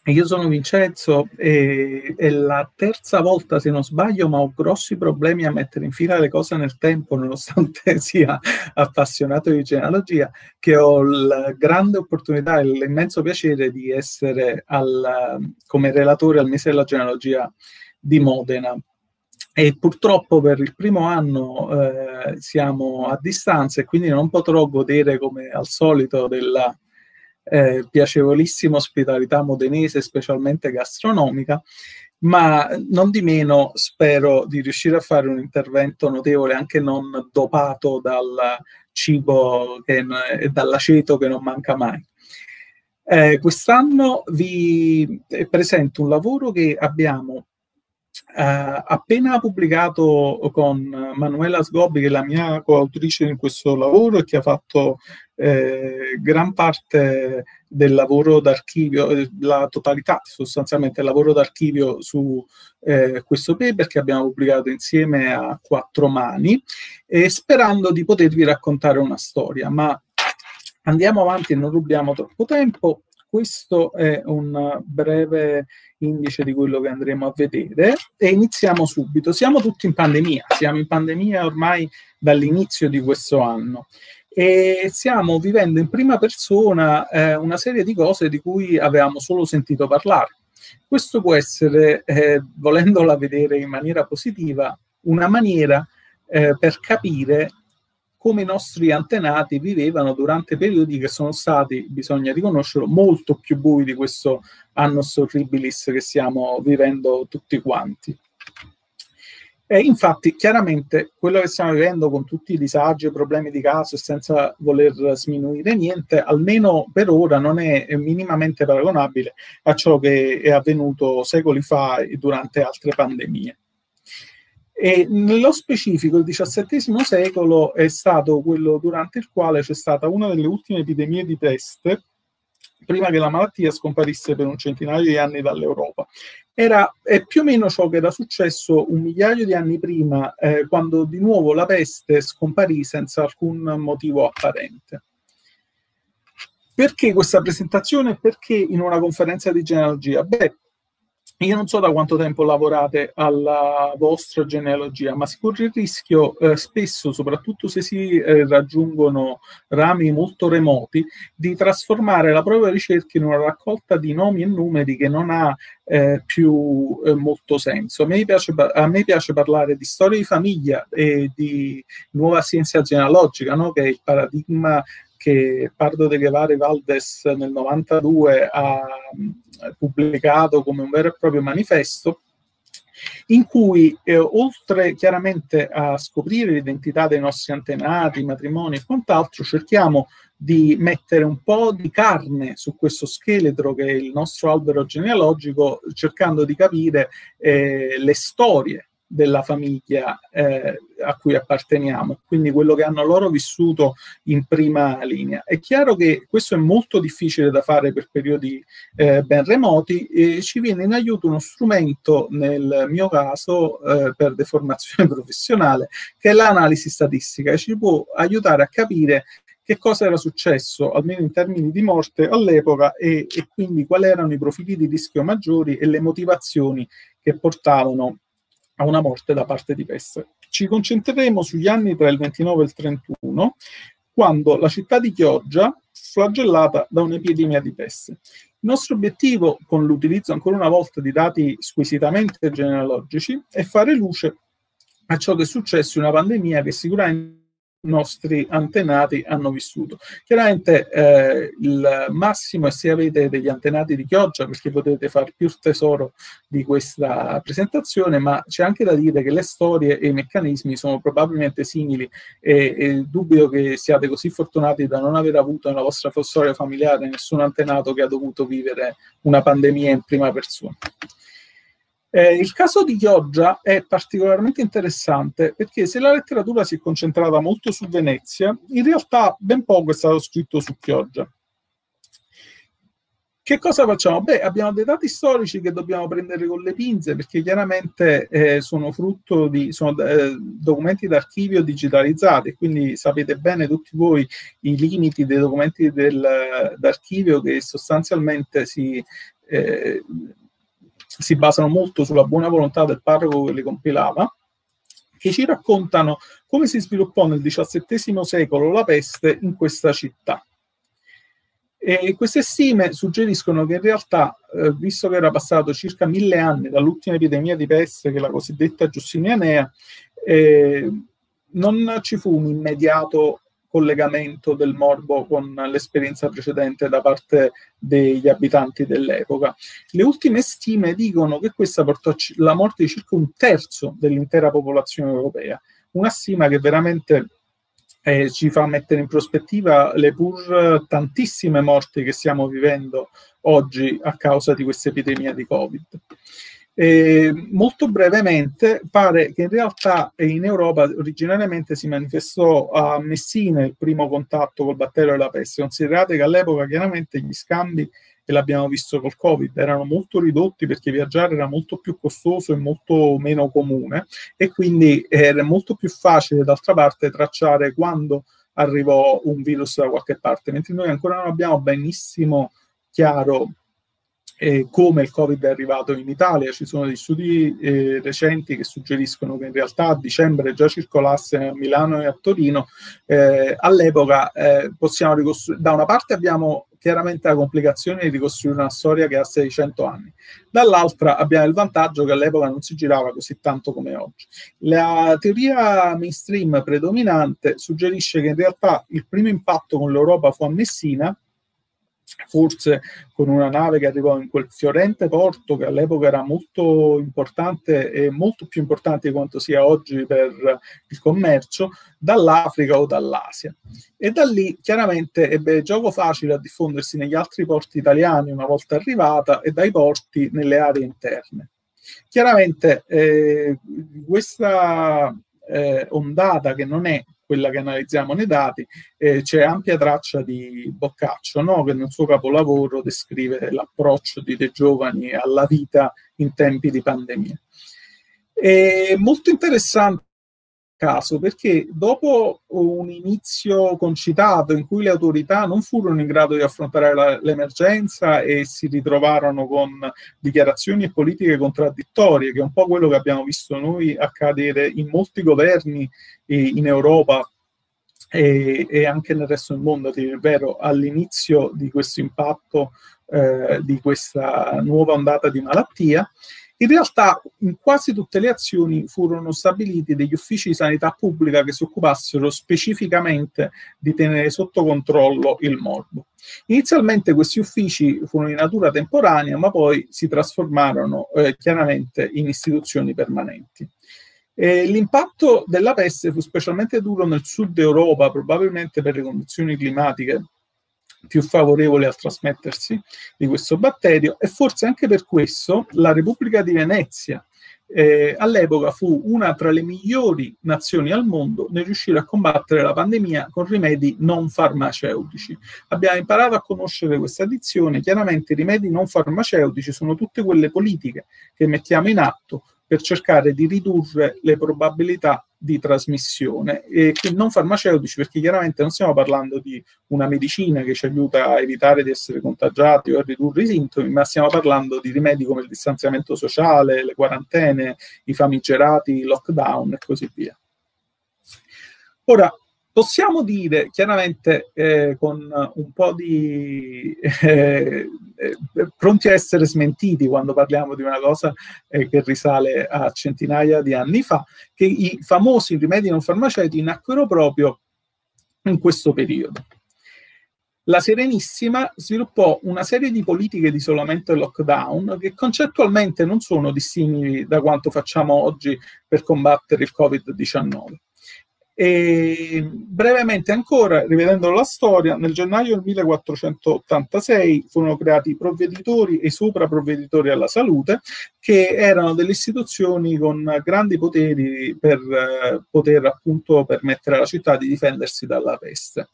Io sono Vincenzo e è la terza volta, se non sbaglio, ma ho grossi problemi a mettere in fila le cose nel tempo, nonostante sia appassionato di genealogia, che ho la grande opportunità e l'immenso piacere di essere al, come relatore al mese della genealogia di Modena. E purtroppo per il primo anno eh, siamo a distanza e quindi non potrò godere come al solito della eh, piacevolissima ospitalità modenese, specialmente gastronomica, ma non di meno spero di riuscire a fare un intervento notevole anche non dopato dal cibo e dall'aceto che non manca mai. Eh, quest'anno vi presento un lavoro che abbiamo Uh, appena pubblicato con Manuela Sgobbi, che è la mia coautrice in questo lavoro e che ha fatto eh, gran parte del lavoro d'archivio, eh, la totalità sostanzialmente del lavoro d'archivio su eh, questo paper che abbiamo pubblicato insieme a quattro mani, e sperando di potervi raccontare una storia. Ma Andiamo avanti e non rubiamo troppo tempo. Questo è un breve indice di quello che andremo a vedere e iniziamo subito. Siamo tutti in pandemia, siamo in pandemia ormai dall'inizio di questo anno e stiamo vivendo in prima persona eh, una serie di cose di cui avevamo solo sentito parlare. Questo può essere, eh, volendola vedere in maniera positiva, una maniera eh, per capire come i nostri antenati vivevano durante periodi che sono stati, bisogna riconoscerlo, molto più bui di questo annus horribilis che stiamo vivendo tutti quanti. E infatti, chiaramente, quello che stiamo vivendo con tutti i disagi e problemi di caso e senza voler sminuire niente, almeno per ora non è minimamente paragonabile a ciò che è avvenuto secoli fa durante altre pandemie. E nello specifico il XVII secolo è stato quello durante il quale c'è stata una delle ultime epidemie di peste, prima che la malattia scomparisse per un centinaio di anni dall'Europa. Era è più o meno ciò che era successo un migliaio di anni prima, eh, quando di nuovo la peste scomparì senza alcun motivo apparente. Perché questa presentazione? Perché in una conferenza di genealogia? Beh, io non so da quanto tempo lavorate alla vostra genealogia, ma si corre il rischio eh, spesso, soprattutto se si eh, raggiungono rami molto remoti, di trasformare la propria ricerca in una raccolta di nomi e numeri che non ha eh, più eh, molto senso. A me, piace, a me, piace, parlare di storia di famiglia e di nuova scienza genealogica, no? che è il paradigma che Pardo de Guevara Valdes nel 92 ha pubblicato come un vero e proprio manifesto in cui eh, oltre chiaramente a scoprire l'identità dei nostri antenati, matrimoni e quant'altro, cerchiamo di mettere un po' di carne su questo scheletro che è il nostro albero genealogico, cercando di capire eh, le storie della famiglia eh, a cui apparteniamo, quindi quello che hanno loro vissuto in prima linea. È chiaro che questo è molto difficile da fare per periodi eh, ben remoti e ci viene in aiuto uno strumento, nel mio caso eh, per deformazione professionale, che è l'analisi statistica, e ci può aiutare a capire che cosa era successo, almeno in termini di morte, all'epoca e, e quindi quali erano i profili di rischio maggiori e le motivazioni che portavano a una morte da parte di peste. Ci concentreremo sugli anni tra il 29 e il 31, quando la città di Chioggia fu flagellata da un'epidemia di peste. Il nostro obiettivo, con l'utilizzo ancora una volta di dati squisitamente genealogici, è fare luce a ciò che è successo in una pandemia che sicuramente nostri antenati hanno vissuto. Chiaramente eh, il massimo è se avete degli antenati di Chioggia perché potete far più tesoro di questa presentazione, ma c'è anche da dire che le storie e i meccanismi sono probabilmente simili e, e dubito che siate così fortunati da non aver avuto nella vostra storia familiare nessun antenato che ha dovuto vivere una pandemia in prima persona. Eh, il caso di Chioggia è particolarmente interessante perché se la letteratura si è concentrata molto su Venezia, in realtà ben poco è stato scritto su Chioggia. Che cosa facciamo? Beh, abbiamo dei dati storici che dobbiamo prendere con le pinze perché chiaramente eh, sono frutto di sono, eh, documenti d'archivio digitalizzati, quindi sapete bene tutti voi i limiti dei documenti del, d'archivio che sostanzialmente si, eh, si basano molto sulla buona volontà del parroco che le compilava, che ci raccontano come si sviluppò nel XVII secolo la peste in questa città. E queste stime suggeriscono che in realtà, eh, visto che era passato circa mille anni dall'ultima epidemia di peste, che è la cosiddetta giustinianea, eh, non ci fu un immediato collegamento del morbo con l'esperienza precedente da parte degli abitanti dell'epoca. Le ultime stime dicono che questa portò alla morte di circa un terzo dell'intera popolazione europea, una stima che veramente eh, ci fa mettere in prospettiva le pur tantissime morti che stiamo vivendo oggi a causa di questa epidemia di Covid. Eh, molto brevemente, pare che in realtà in Europa originariamente si manifestò a Messina il primo contatto col batterio della peste. Considerate che all'epoca chiaramente gli scambi, e l'abbiamo visto col Covid, erano molto ridotti perché viaggiare era molto più costoso e molto meno comune e quindi era molto più facile d'altra parte tracciare quando arrivò un virus da qualche parte, mentre noi ancora non abbiamo benissimo chiaro eh, come il Covid è arrivato in Italia. Ci sono dei studi eh, recenti che suggeriscono che in realtà a dicembre già circolasse a Milano e a Torino. Eh, all'epoca eh, possiamo ricostruire, da una parte abbiamo chiaramente la complicazione di ricostruire una storia che ha 600 anni, dall'altra abbiamo il vantaggio che all'epoca non si girava così tanto come oggi. La teoria mainstream predominante suggerisce che in realtà il primo impatto con l'Europa fu a Messina, forse con una nave che arrivò in quel fiorente porto che all'epoca era molto importante e molto più importante di quanto sia oggi per il commercio, dall'Africa o dall'Asia. E da lì chiaramente ebbe gioco facile a diffondersi negli altri porti italiani una volta arrivata e dai porti nelle aree interne. Chiaramente eh, questa eh, ondata che non è quella che analizziamo nei dati, eh, c'è ampia traccia di Boccaccio, no? che nel suo capolavoro descrive l'approccio dei giovani alla vita in tempi di pandemia. È molto interessante caso perché dopo un inizio concitato in cui le autorità non furono in grado di affrontare la, l'emergenza e si ritrovarono con dichiarazioni e politiche contraddittorie, che è un po' quello che abbiamo visto noi accadere in molti governi in Europa e, e, anche nel resto del mondo, il vero, all'inizio di questo impatto eh, di questa nuova ondata di malattia. In realtà in quasi tutte le azioni furono stabiliti degli uffici di sanità pubblica che si occupassero specificamente di tenere sotto controllo il morbo. Inizialmente questi uffici furono di natura temporanea, ma poi si trasformarono eh, chiaramente in istituzioni permanenti. Eh, l'impatto della peste fu specialmente duro nel sud Europa, probabilmente per le condizioni climatiche più favorevole al trasmettersi di questo batterio e forse anche per questo la Repubblica di Venezia eh, all'epoca fu una tra le migliori nazioni al mondo nel riuscire a combattere la pandemia con rimedi non farmaceutici. Abbiamo imparato a conoscere questa addizione, chiaramente i rimedi non farmaceutici sono tutte quelle politiche che mettiamo in atto per cercare di ridurre le probabilità di trasmissione e non farmaceutici perché chiaramente non stiamo parlando di una medicina che ci aiuta a evitare di essere contagiati o a ridurre i sintomi, ma stiamo parlando di rimedi come il distanziamento sociale, le quarantene, i famigerati lockdown e così via. Ora, possiamo dire chiaramente eh, con un po' di eh, eh, pronti a essere smentiti quando parliamo di una cosa eh, che risale a centinaia di anni fa, che i famosi rimedi non farmaceutici nacquero proprio in questo periodo. La Serenissima sviluppò una serie di politiche di isolamento e lockdown che concettualmente non sono dissimili da quanto facciamo oggi per combattere il Covid-19 e brevemente ancora, rivedendo la storia, nel gennaio del 1486 furono creati i provveditori e i sopraprovveditori alla salute, che erano delle istituzioni con grandi poteri per eh, poter appunto permettere alla città di difendersi dalla peste.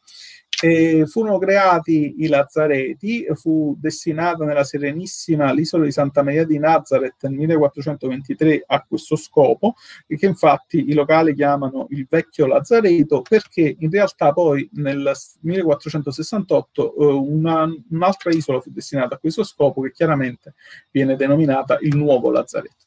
E furono creati i Lazzareti, fu destinata nella Serenissima l'isola di Santa Maria di Nazareth nel 1423 a questo scopo, che infatti i locali chiamano il vecchio Lazzareto, perché in realtà poi nel 1468 eh, una, un'altra isola fu destinata a questo scopo, che chiaramente viene denominata il nuovo Lazzareto.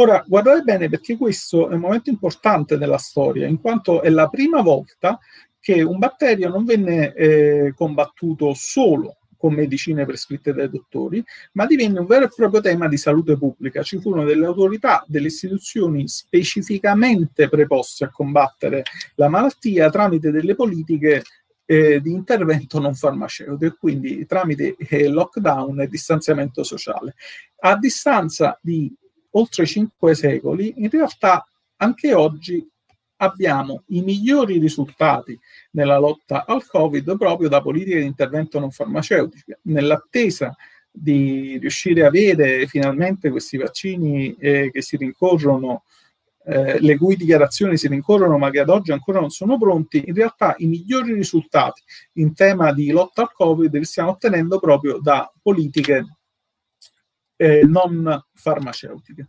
Ora, guardate bene perché questo è un momento importante della storia, in quanto è la prima volta che un batterio non venne eh, combattuto solo con medicine prescritte dai dottori, ma divenne un vero e proprio tema di salute pubblica. Ci furono delle autorità, delle istituzioni specificamente preposte a combattere la malattia tramite delle politiche eh, di intervento non farmaceutico e quindi tramite eh, lockdown e distanziamento sociale. A distanza di oltre cinque secoli, in realtà anche oggi abbiamo i migliori risultati nella lotta al Covid proprio da politiche di intervento non farmaceutiche. Nell'attesa di riuscire a avere finalmente questi vaccini eh, che si rincorrono, eh, le cui dichiarazioni si rincorrono ma che ad oggi ancora non sono pronti, in realtà i migliori risultati in tema di lotta al Covid li stiamo ottenendo proprio da politiche eh, non farmaceutiche.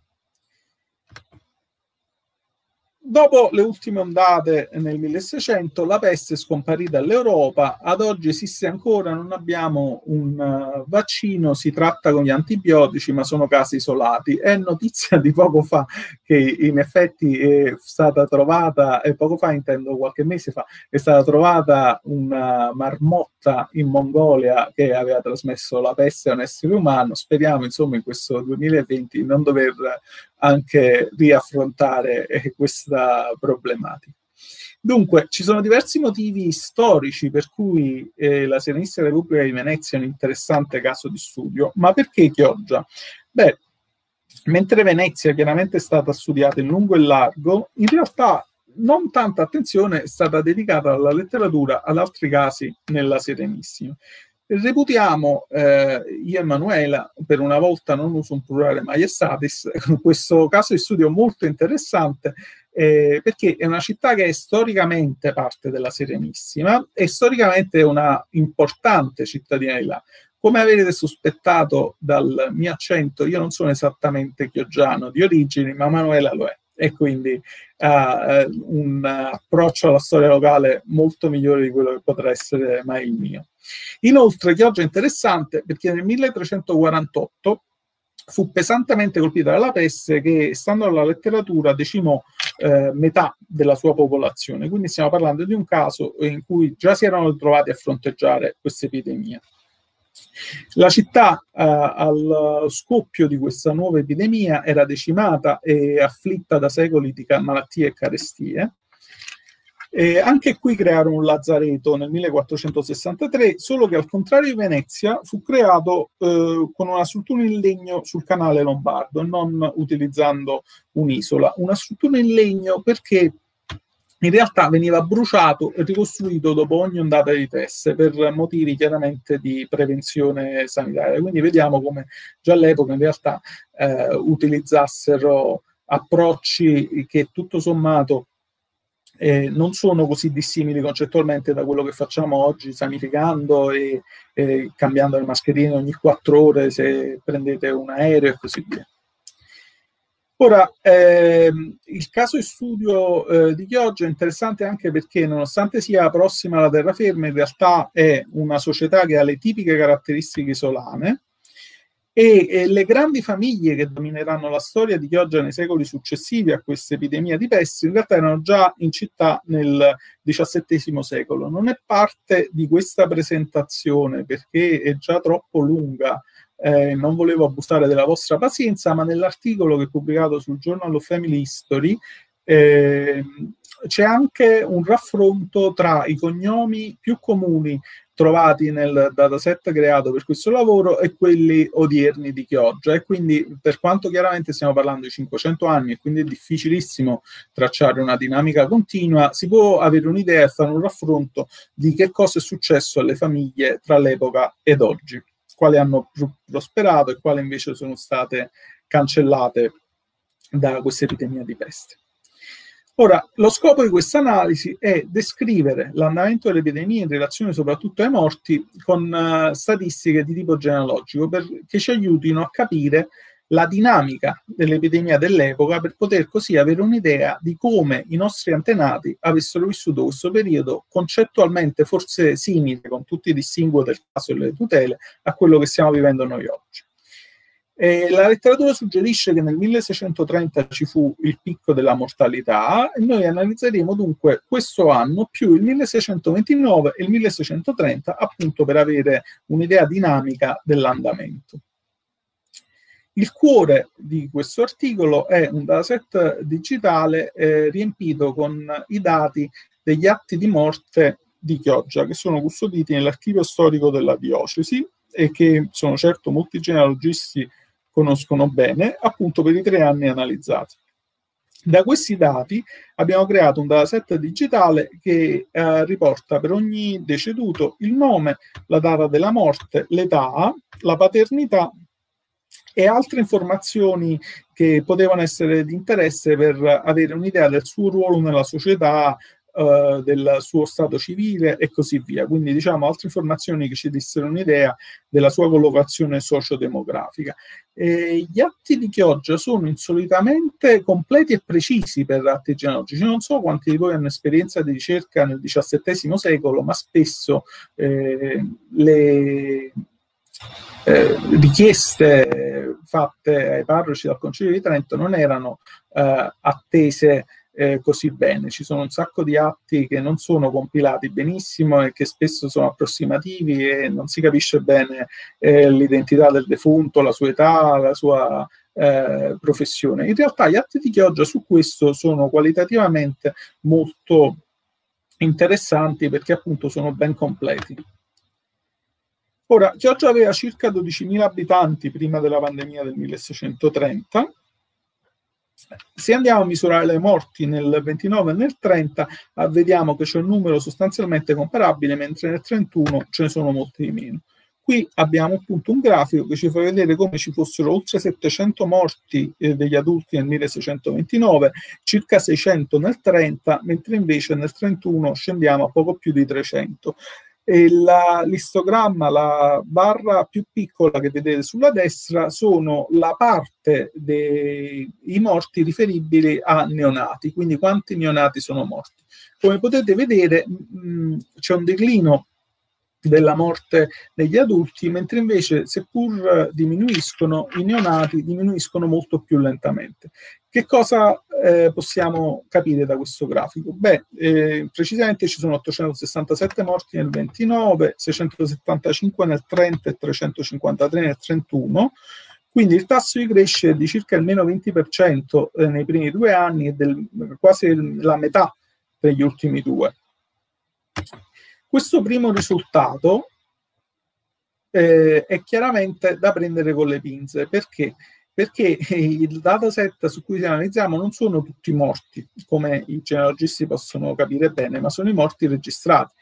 Dopo le ultime ondate nel 1600, la peste scomparì dall'Europa, ad oggi esiste ancora, non abbiamo un uh, vaccino, si tratta con gli antibiotici, ma sono casi isolati. È notizia di poco fa che in effetti è stata trovata, e poco fa intendo qualche mese fa, è stata trovata una marmotta in Mongolia che aveva trasmesso la peste a un essere umano. Speriamo insomma in questo 2020 non dover anche riaffrontare eh, questa problematica. Dunque, ci sono diversi motivi storici per cui eh, la Serenissima Repubblica di Venezia è un interessante caso di studio, ma perché Chioggia? Beh, mentre Venezia chiaramente è stata studiata in lungo e largo, in realtà non tanta attenzione è stata dedicata alla letteratura ad altri casi nella Serenissima. Reputiamo, eh, io e Manuela, per una volta non uso un plurale maiestatis, questo caso di studio molto interessante eh, perché è una città che è storicamente parte della Serenissima e storicamente è una importante cittadina di là. Come avete sospettato dal mio accento, io non sono esattamente chioggiano di origini, ma Manuela lo è e quindi ha uh, un approccio alla storia locale molto migliore di quello che potrà essere mai il mio. Inoltre, Chioggia è interessante perché nel 1348 fu pesantemente colpita dalla peste che, stando alla letteratura, decimò eh, metà della sua popolazione. Quindi stiamo parlando di un caso in cui già si erano trovati a fronteggiare questa epidemia. La città eh, al scoppio di questa nuova epidemia era decimata e afflitta da secoli di malattie e carestie. E anche qui crearono un lazzareto nel 1463, solo che al contrario di Venezia fu creato eh, con una struttura in legno sul canale Lombardo, non utilizzando un'isola. Una struttura in legno perché in realtà veniva bruciato e ricostruito dopo ogni ondata di test per motivi chiaramente di prevenzione sanitaria. Quindi vediamo come già all'epoca in realtà eh, utilizzassero approcci che tutto sommato eh, non sono così dissimili concettualmente da quello che facciamo oggi, sanificando e, e cambiando le mascherine ogni quattro ore se prendete un aereo e così via. Ora, ehm, il caso di studio eh, di Chioggia è interessante anche perché, nonostante sia prossima alla terraferma, in realtà è una società che ha le tipiche caratteristiche isolane e, e le grandi famiglie che domineranno la storia di Chioggia nei secoli successivi a questa epidemia di peste in realtà erano già in città nel XVII secolo. Non è parte di questa presentazione perché è già troppo lunga eh, non volevo abusare della vostra pazienza, ma nell'articolo che ho pubblicato sul Journal of Family History eh, c'è anche un raffronto tra i cognomi più comuni trovati nel dataset creato per questo lavoro e quelli odierni di Chioggia e quindi per quanto chiaramente stiamo parlando di 500 anni e quindi è difficilissimo tracciare una dinamica continua, si può avere un'idea e fare un raffronto di che cosa è successo alle famiglie tra l'epoca ed oggi quali hanno prosperato e quali invece sono state cancellate da questa epidemia di peste. Ora, lo scopo di questa analisi è descrivere l'andamento dell'epidemia in relazione soprattutto ai morti con uh, statistiche di tipo genealogico perché ci aiutino a capire la dinamica dell'epidemia dell'epoca per poter così avere un'idea di come i nostri antenati avessero vissuto questo periodo concettualmente forse simile, con tutti i distinguo del caso delle tutele, a quello che stiamo vivendo noi oggi. E la letteratura suggerisce che nel 1630 ci fu il picco della mortalità e noi analizzeremo dunque questo anno più il 1629 e il 1630 appunto per avere un'idea dinamica dell'andamento. Il cuore di questo articolo è un dataset digitale eh, riempito con i dati degli atti di morte di Chioggia che sono custoditi nell'archivio storico della diocesi e che sono certo molti genealogisti conoscono bene, appunto per i tre anni analizzati. Da questi dati abbiamo creato un dataset digitale che eh, riporta per ogni deceduto il nome, la data della morte, l'età, la paternità e altre informazioni che potevano essere di interesse per avere un'idea del suo ruolo nella società, uh, del suo stato civile e così via. Quindi diciamo altre informazioni che ci dissero un'idea della sua collocazione sociodemografica. E gli atti di Chioggia sono insolitamente completi e precisi per atti genealogici. Non so quanti di voi hanno esperienza di ricerca nel XVII secolo, ma spesso eh, le eh, richieste fatte ai parroci dal Concilio di Trento non erano eh, attese eh, così bene. Ci sono un sacco di atti che non sono compilati benissimo e che spesso sono approssimativi e non si capisce bene eh, l'identità del defunto, la sua età, la sua eh, professione. In realtà gli atti di Chioggia su questo sono qualitativamente molto interessanti perché appunto sono ben completi. Ora, Chioggia aveva circa 12.000 abitanti prima della pandemia del 1630 se andiamo a misurare le morti nel 29 e nel 30, vediamo che c'è un numero sostanzialmente comparabile, mentre nel 31 ce ne sono molti di meno. Qui abbiamo appunto un grafico che ci fa vedere come ci fossero oltre 700 morti eh, degli adulti nel 1629, circa 600 nel 30, mentre invece nel 31 scendiamo a poco più di 300 la, l'istogramma, la barra più piccola che vedete sulla destra, sono la parte dei morti riferibili a neonati, quindi quanti neonati sono morti. Come potete vedere mh, c'è un declino della morte degli adulti, mentre invece, seppur diminuiscono, i neonati diminuiscono molto più lentamente. Che cosa eh, possiamo capire da questo grafico? Beh, eh, precisamente ci sono 867 morti nel 29, 675 nel 30 e 353 nel 31, quindi il tasso di crescita è di circa il meno 20% eh, nei primi due anni e del, quasi la metà per gli ultimi due. Questo primo risultato eh, è chiaramente da prendere con le pinze perché? Perché il dataset su cui analizziamo non sono tutti morti, come i genealogisti possono capire bene, ma sono i morti registrati.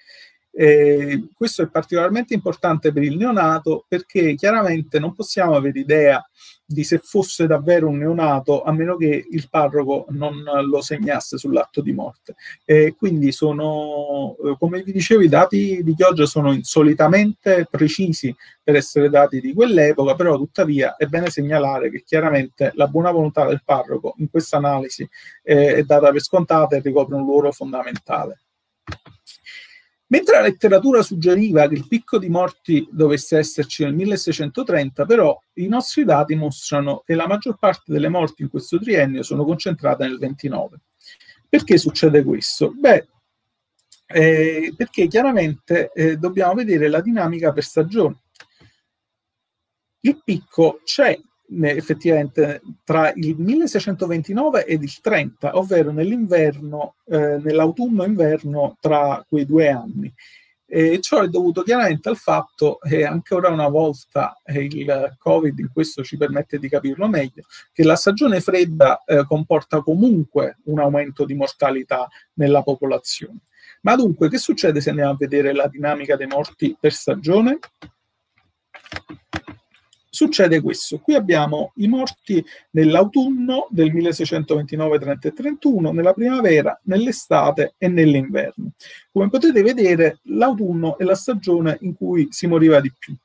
Eh, questo è particolarmente importante per il neonato perché chiaramente non possiamo avere idea di se fosse davvero un neonato a meno che il parroco non lo segnasse sull'atto di morte. Eh, quindi sono, eh, come vi dicevo, i dati di Chioggia sono insolitamente precisi per essere dati di quell'epoca, però tuttavia è bene segnalare che chiaramente la buona volontà del parroco in questa analisi eh, è data per scontata e ricopre un ruolo fondamentale. Mentre la letteratura suggeriva che il picco di morti dovesse esserci nel 1630, però i nostri dati mostrano che la maggior parte delle morti in questo triennio sono concentrate nel 29. Perché succede questo? Beh, eh, perché chiaramente eh, dobbiamo vedere la dinamica per stagione. Il picco c'è effettivamente tra il 1629 ed il 30, ovvero nell'inverno, eh, nell'autunno-inverno tra quei due anni. E ciò è dovuto chiaramente al fatto, e ancora una volta eh, il Covid in questo ci permette di capirlo meglio, che la stagione fredda eh, comporta comunque un aumento di mortalità nella popolazione. Ma dunque, che succede se andiamo a vedere la dinamica dei morti per stagione? Succede questo. Qui abbiamo i morti nell'autunno del 1629, 30 e 31, nella primavera, nell'estate e nell'inverno. Come potete vedere, l'autunno è la stagione in cui si moriva di più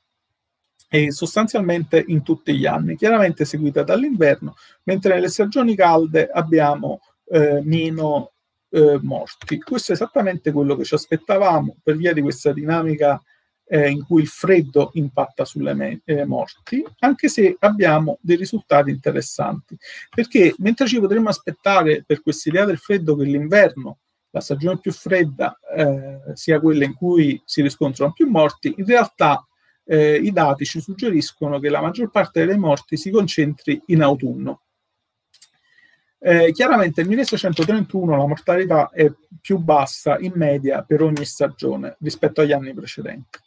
sostanzialmente in tutti gli anni, chiaramente seguita dall'inverno, mentre nelle stagioni calde abbiamo eh, meno eh, morti. Questo è esattamente quello che ci aspettavamo per via di questa dinamica eh, in cui il freddo impatta sulle eh, morti, anche se abbiamo dei risultati interessanti. Perché mentre ci potremmo aspettare per questa idea del freddo che l'inverno, la stagione più fredda, eh, sia quella in cui si riscontrano più morti, in realtà eh, i dati ci suggeriscono che la maggior parte delle morti si concentri in autunno. Eh, chiaramente nel 1631 la mortalità è più bassa in media per ogni stagione rispetto agli anni precedenti.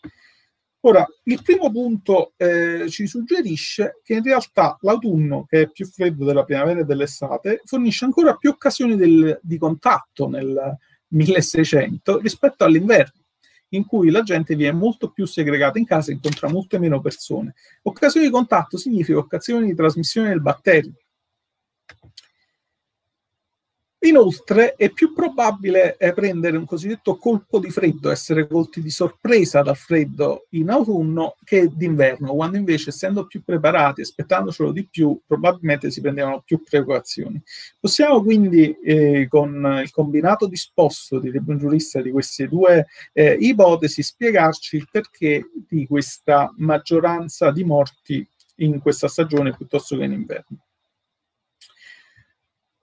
Ora, il primo punto eh, ci suggerisce che in realtà l'autunno, che è più freddo della primavera e dell'estate, fornisce ancora più occasioni del, di contatto nel 1600 rispetto all'inverno, in cui la gente viene molto più segregata in casa e incontra molte meno persone. Occasioni di contatto significa occasioni di trasmissione del batterio, Inoltre è più probabile eh, prendere un cosiddetto colpo di freddo, essere colti di sorpresa dal freddo in autunno che d'inverno, quando invece essendo più preparati, aspettandocelo di più, probabilmente si prendevano più precauzioni. Possiamo quindi eh, con il combinato disposto di un giurista di queste due eh, ipotesi spiegarci il perché di questa maggioranza di morti in questa stagione piuttosto che in inverno.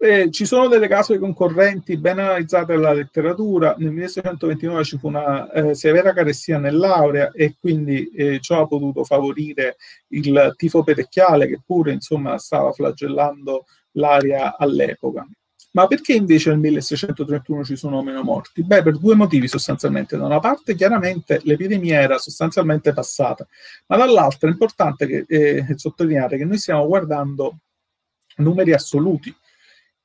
Eh, ci sono delle cause concorrenti ben analizzate dalla letteratura. Nel 1629 ci fu una eh, severa carestia nell'aurea e quindi eh, ciò ha potuto favorire il tifo petecchiale che pure insomma, stava flagellando l'aria all'epoca. Ma perché invece nel 1631 ci sono meno morti? Beh, per due motivi sostanzialmente. Da una parte, chiaramente l'epidemia era sostanzialmente passata, ma dall'altra è importante che, eh, sottolineare che noi stiamo guardando numeri assoluti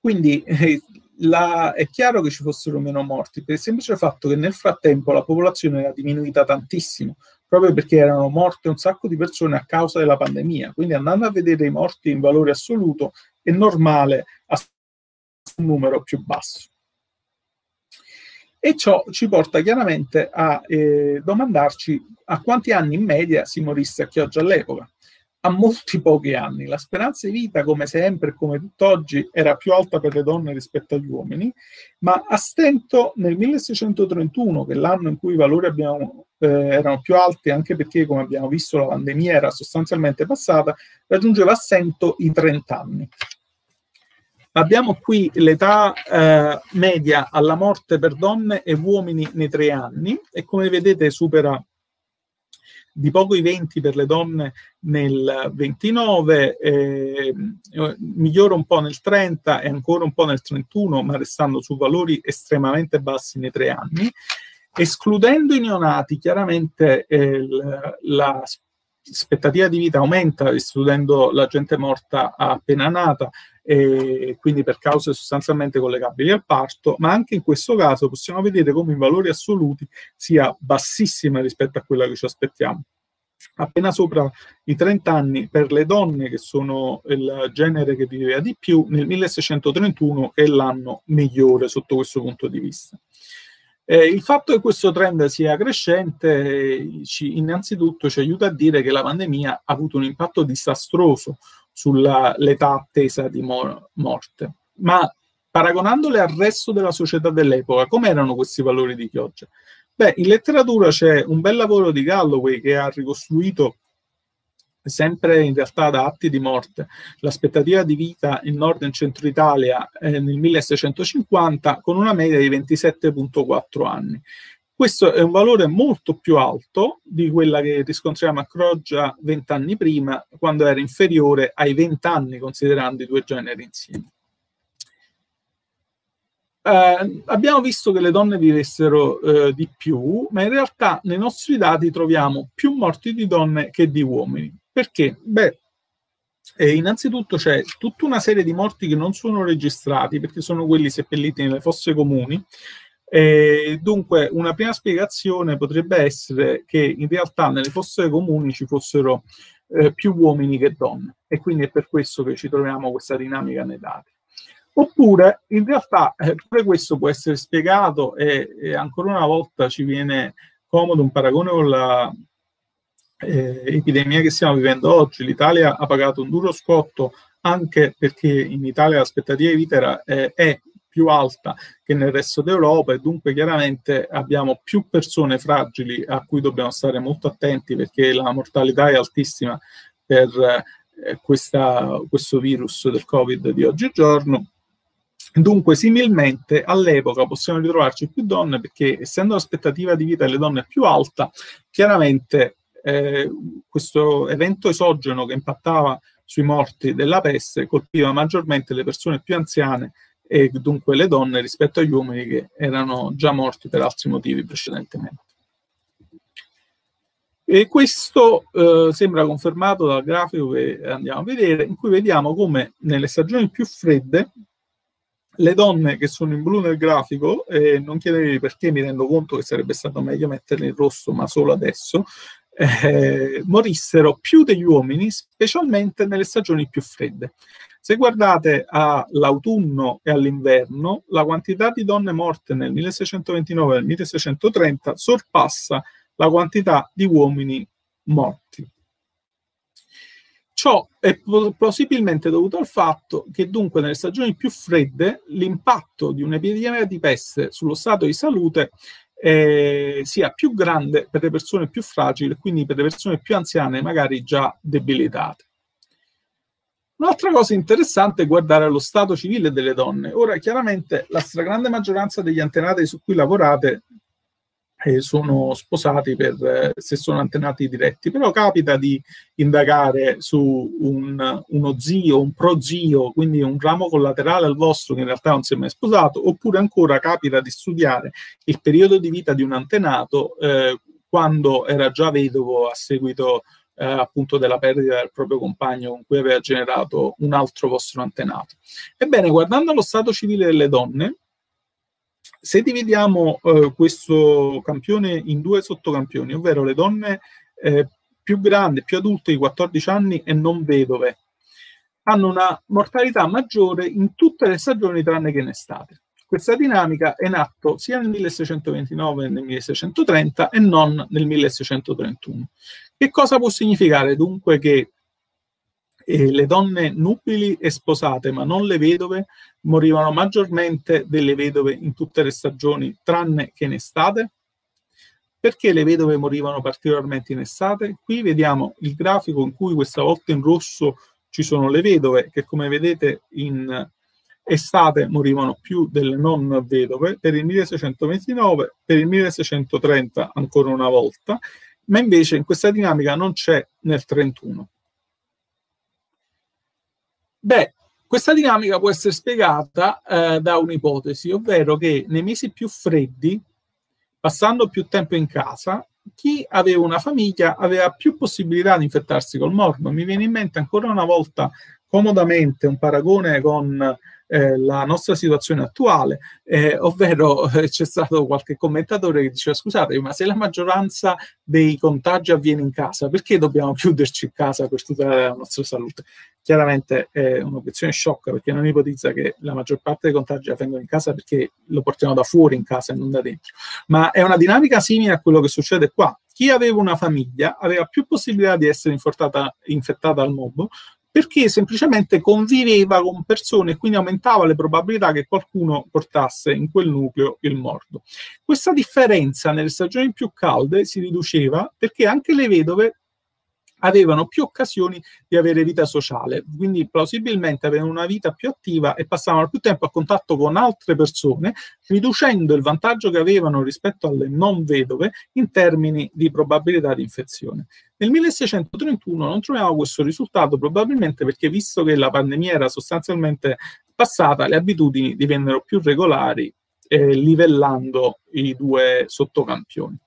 quindi eh, la, è chiaro che ci fossero meno morti per il semplice fatto che nel frattempo la popolazione era diminuita tantissimo, proprio perché erano morte un sacco di persone a causa della pandemia. Quindi andando a vedere i morti in valore assoluto è normale un numero più basso. E ciò ci porta chiaramente a eh, domandarci a quanti anni in media si morisse a Chioggia all'epoca a molti pochi anni. La speranza di vita, come sempre, come tutt'oggi, era più alta per le donne rispetto agli uomini, ma a stento nel 1631, che è l'anno in cui i valori abbiamo, eh, erano più alti, anche perché, come abbiamo visto, la pandemia era sostanzialmente passata, raggiungeva a stento i 30 anni. Abbiamo qui l'età eh, media alla morte per donne e uomini nei tre anni e come vedete supera di poco i 20 per le donne nel 29, eh, migliora un po' nel 30 e ancora un po' nel 31, ma restando su valori estremamente bassi nei tre anni. Escludendo i neonati, chiaramente eh, la di vita aumenta, escludendo la gente morta appena nata, e quindi per cause sostanzialmente collegabili al parto, ma anche in questo caso possiamo vedere come in valori assoluti sia bassissima rispetto a quella che ci aspettiamo. Appena sopra i 30 anni per le donne, che sono il genere che viveva di più, nel 1631 è l'anno migliore sotto questo punto di vista. Eh, il fatto che questo trend sia crescente ci, innanzitutto ci aiuta a dire che la pandemia ha avuto un impatto disastroso sull'età attesa di mor- morte. Ma paragonandole al resto della società dell'epoca, come erano questi valori di Chioggia? Beh, in letteratura c'è un bel lavoro di Galloway che ha ricostruito sempre in realtà da atti di morte, l'aspettativa di vita in nord e centro Italia eh, nel 1650 con una media di 27,4 anni. Questo è un valore molto più alto di quella che riscontriamo a Croggia vent'anni prima, quando era inferiore ai 20 anni, considerando i due generi insieme. Eh, abbiamo visto che le donne vivessero eh, di più, ma in realtà nei nostri dati troviamo più morti di donne che di uomini. Perché? Beh, eh, innanzitutto c'è tutta una serie di morti che non sono registrati perché sono quelli seppelliti nelle fosse comuni e dunque, una prima spiegazione potrebbe essere che in realtà nelle fosse comuni ci fossero eh, più uomini che donne e quindi è per questo che ci troviamo questa dinamica nei dati. Oppure, in realtà, eh, pure questo può essere spiegato e, e, ancora una volta ci viene comodo un paragone con la eh, epidemia che stiamo vivendo oggi. L'Italia ha pagato un duro scotto anche perché in Italia l'aspettativa di vita era, eh, è più alta che nel resto d'Europa e dunque chiaramente abbiamo più persone fragili a cui dobbiamo stare molto attenti perché la mortalità è altissima per eh, questa, questo virus del Covid di oggigiorno. Dunque, similmente, all'epoca possiamo ritrovarci più donne perché, essendo l'aspettativa di vita delle donne più alta, chiaramente eh, questo evento esogeno che impattava sui morti della peste colpiva maggiormente le persone più anziane e dunque le donne rispetto agli uomini che erano già morti per altri motivi precedentemente. E questo eh, sembra confermato dal grafico che andiamo a vedere, in cui vediamo come nelle stagioni più fredde le donne che sono in blu nel grafico, eh, non chiedetevi perché mi rendo conto che sarebbe stato meglio metterle in rosso, ma solo adesso, eh, morissero più degli uomini, specialmente nelle stagioni più fredde. Se guardate all'autunno e all'inverno, la quantità di donne morte nel 1629 e nel 1630 sorpassa la quantità di uomini morti. Ciò è plausibilmente dovuto al fatto che dunque nelle stagioni più fredde l'impatto di un'epidemia di peste sullo stato di salute eh, sia più grande per le persone più fragili, quindi per le persone più anziane, magari già debilitate. Un'altra cosa interessante è guardare lo stato civile delle donne. Ora, chiaramente, la stragrande maggioranza degli antenati su cui lavorate eh, sono sposati per, eh, se sono antenati diretti, però capita di indagare su un, uno zio, un prozio, quindi un ramo collaterale al vostro che in realtà non si è mai sposato, oppure ancora capita di studiare il periodo di vita di un antenato eh, quando era già vedovo a seguito eh, appunto della perdita del proprio compagno con cui aveva generato un altro vostro antenato. Ebbene, guardando lo stato civile delle donne, se dividiamo eh, questo campione in due sottocampioni, ovvero le donne eh, più grandi, più adulte di 14 anni e non vedove, hanno una mortalità maggiore in tutte le stagioni tranne che in estate. Questa dinamica è in atto sia nel 1629 che nel 1630 e non nel 1631. Che cosa può significare dunque che eh, le donne nubili e sposate, ma non le vedove, morivano maggiormente delle vedove in tutte le stagioni, tranne che in estate. Perché le vedove morivano particolarmente in estate? Qui vediamo il grafico in cui questa volta in rosso ci sono le vedove, che come vedete in estate morivano più delle non vedove, per il 1629, per il 1630 ancora una volta, ma invece in questa dinamica non c'è nel 31. Beh, questa dinamica può essere spiegata eh, da un'ipotesi, ovvero che nei mesi più freddi, passando più tempo in casa, chi aveva una famiglia aveva più possibilità di infettarsi col morbo. Mi viene in mente ancora una volta comodamente un paragone con eh, la nostra situazione attuale, eh, ovvero eh, c'è stato qualche commentatore che diceva scusate, ma se la maggioranza dei contagi avviene in casa, perché dobbiamo chiuderci in casa per tutelare la nostra salute? Chiaramente è un'obiezione sciocca perché non ipotizza che la maggior parte dei contagi avvengono in casa perché lo portiamo da fuori in casa e non da dentro, ma è una dinamica simile a quello che succede qua. Chi aveva una famiglia aveva più possibilità di essere infettata, infettata al mobo, perché semplicemente conviveva con persone e quindi aumentava le probabilità che qualcuno portasse in quel nucleo il mordo. Questa differenza nelle stagioni più calde si riduceva perché anche le vedove avevano più occasioni di avere vita sociale, quindi plausibilmente avevano una vita più attiva e passavano più tempo a contatto con altre persone, riducendo il vantaggio che avevano rispetto alle non vedove in termini di probabilità di infezione. Nel 1631 non troviamo questo risultato probabilmente perché visto che la pandemia era sostanzialmente passata, le abitudini divennero più regolari, eh, livellando i due sottocampioni.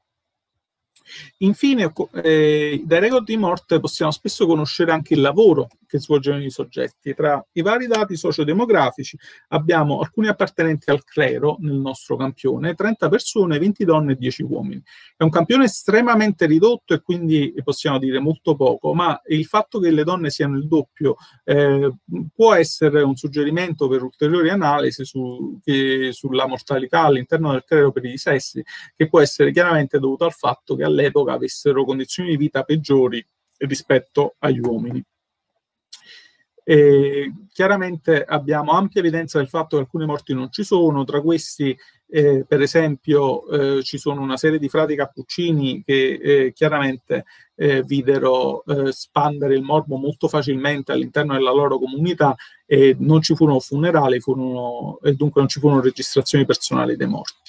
Infine, eh, dai record di morte possiamo spesso conoscere anche il lavoro che svolgono i soggetti. Tra i vari dati sociodemografici abbiamo alcuni appartenenti al clero nel nostro campione, 30 persone, 20 donne e 10 uomini. È un campione estremamente ridotto e quindi possiamo dire molto poco, ma il fatto che le donne siano il doppio eh, può essere un suggerimento per ulteriori analisi su, che, sulla mortalità all'interno del clero per i sessi, che può essere chiaramente dovuto al fatto che all'epoca avessero condizioni di vita peggiori rispetto agli uomini. E chiaramente abbiamo ampia evidenza del fatto che alcune morti non ci sono, tra questi eh, per esempio eh, ci sono una serie di frati cappuccini che eh, chiaramente eh, videro eh, spandere il morbo molto facilmente all'interno della loro comunità e non ci furono funerali furono, e dunque non ci furono registrazioni personali dei morti.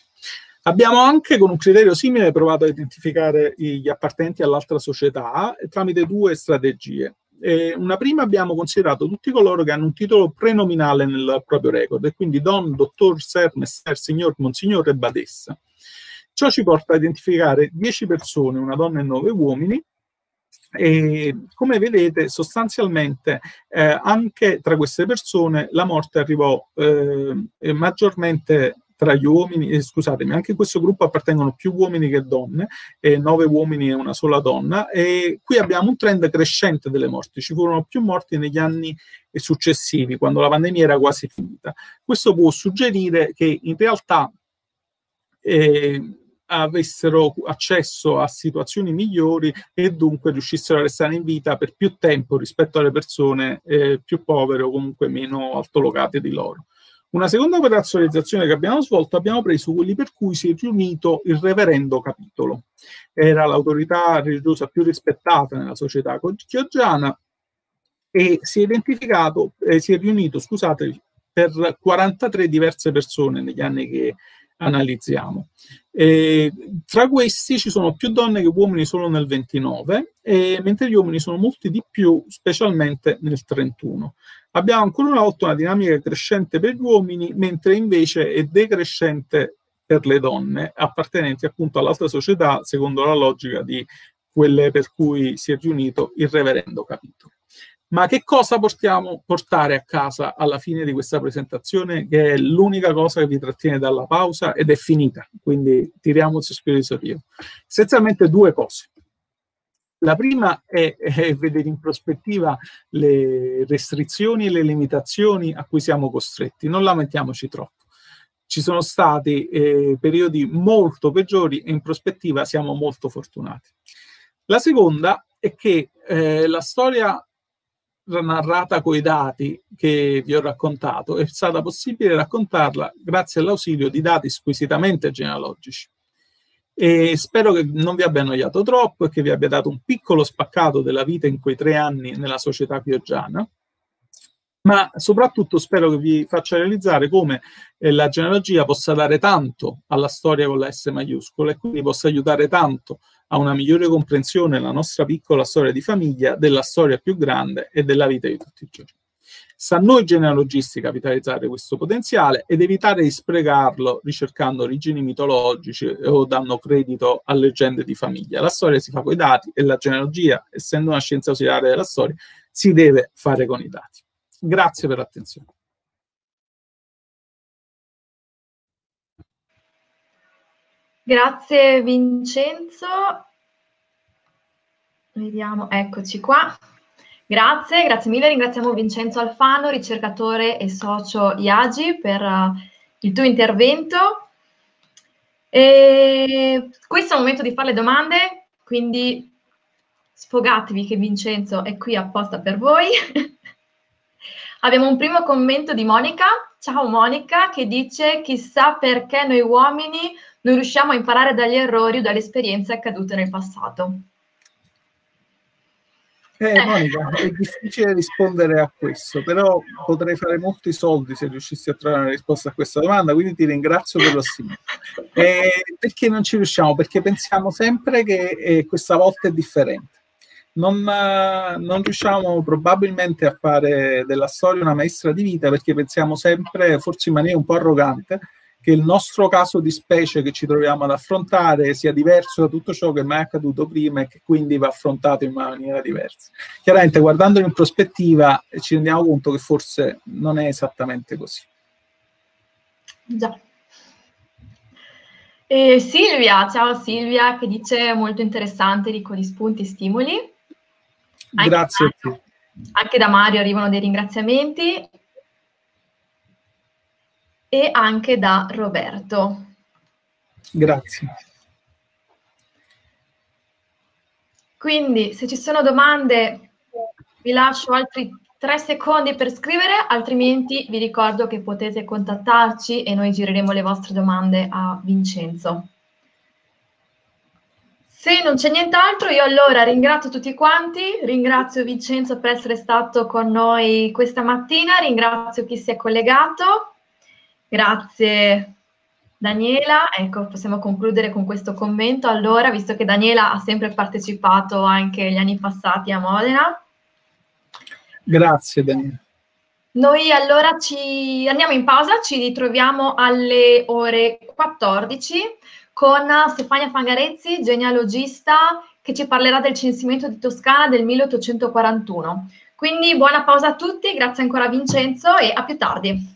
Abbiamo anche con un criterio simile provato a identificare gli appartenenti all'altra società tramite due strategie. Eh, una prima abbiamo considerato tutti coloro che hanno un titolo prenominale nel proprio record, e quindi Don, Dottor, Sir, Messer, Signor, Monsignor e Badessa. Ciò ci porta a identificare 10 persone, una donna e 9 uomini, e come vedete, sostanzialmente eh, anche tra queste persone la morte arrivò eh, maggiormente tra gli uomini, eh, scusatemi, anche in questo gruppo appartengono più uomini che donne, eh, nove uomini e una sola donna, e qui abbiamo un trend crescente delle morti, ci furono più morti negli anni successivi, quando la pandemia era quasi finita. Questo può suggerire che in realtà eh, avessero accesso a situazioni migliori e dunque riuscissero a restare in vita per più tempo rispetto alle persone eh, più povere o comunque meno altolocate di loro. Una seconda razionalizzazione che abbiamo svolto, abbiamo preso quelli per cui si è riunito il reverendo capitolo. Era l'autorità religiosa più rispettata nella società chioggiana e si è eh, si è riunito, scusate, per 43 diverse persone negli anni che analizziamo. E tra questi ci sono più donne che uomini solo nel 29, e, mentre gli uomini sono molti di più, specialmente nel 31. Abbiamo ancora una volta una dinamica crescente per gli uomini, mentre invece è decrescente per le donne appartenenti appunto all'altra società, secondo la logica di quelle per cui si è riunito il reverendo capitolo. Ma che cosa portiamo portare a casa alla fine di questa presentazione, che è l'unica cosa che vi trattiene dalla pausa ed è finita, quindi tiriamo il sospiro di sollievo. Essenzialmente due cose. La prima è, è, vedere in prospettiva le restrizioni e le limitazioni a cui siamo costretti. Non lamentiamoci troppo. Ci sono stati eh, periodi molto peggiori e in prospettiva siamo molto fortunati. La seconda è che eh, la storia narrata coi dati che vi ho raccontato, è stata possibile raccontarla grazie all'ausilio di dati squisitamente genealogici. E spero che non vi abbia annoiato troppo e che vi abbia dato un piccolo spaccato della vita in quei tre anni nella società pioggiana, ma soprattutto spero che vi faccia realizzare come eh, la genealogia possa dare tanto alla storia con la S maiuscola e quindi possa aiutare tanto a una migliore comprensione della nostra piccola storia di famiglia, della storia più grande e della vita di tutti i giorni. Sta a noi genealogisti capitalizzare questo potenziale ed evitare di sprecarlo ricercando origini mitologici o dando credito a leggende di famiglia. La storia si fa con i dati e la genealogia, essendo una scienza ausiliare della storia, si deve fare con i dati. Grazie per l'attenzione. Grazie Vincenzo. Vediamo, eccoci qua. Grazie, grazie mille. Ringraziamo Vincenzo Alfano, ricercatore e socio IAGI, per uh, il tuo intervento. E questo è il momento di fare le domande, quindi sfogatevi che Vincenzo è qui apposta per voi. Abbiamo un primo commento di Monica. Ciao Monica, che dice chissà perché noi uomini non riusciamo a imparare dagli errori o dalle esperienze accadute nel passato. Eh, eh, Monica, è difficile rispondere a questo, però potrei fare molti soldi se riuscissi a trovare una risposta a questa domanda, quindi ti ringrazio per lo stimolo. Eh, perché non ci riusciamo? Perché pensiamo sempre che eh, questa volta è differente. Non, uh, non, riusciamo probabilmente a fare della storia una maestra di vita perché pensiamo sempre, forse in maniera un po' arrogante, che il nostro caso di specie che ci troviamo ad affrontare sia diverso da tutto ciò che mai è accaduto prima e che quindi va affrontato in maniera diversa. Chiaramente guardandolo in prospettiva ci rendiamo conto che forse non è esattamente così. Già. E Silvia, ciao Silvia, che dice molto interessante, ricco di spunti e stimoli. Anche Grazie. Mario, anche da Mario arrivano dei ringraziamenti e anche da Roberto. Grazie. Quindi se ci sono domande vi lascio altri tre secondi per scrivere, altrimenti vi ricordo che potete contattarci e noi gireremo le vostre domande a Vincenzo. Se non c'è nient'altro, io allora ringrazio tutti quanti, ringrazio Vincenzo per essere stato con noi questa mattina, ringrazio chi si è collegato Grazie Daniela, ecco, possiamo concludere con questo commento. Allora, visto che Daniela ha sempre partecipato anche gli anni passati a Modena. Grazie Daniela. Noi allora ci andiamo in pausa, ci ritroviamo alle ore 14 con Stefania Fangarezzi, genealogista, che ci parlerà del censimento di Toscana del 1841. Quindi buona pausa a tutti, grazie ancora a Vincenzo e a più tardi.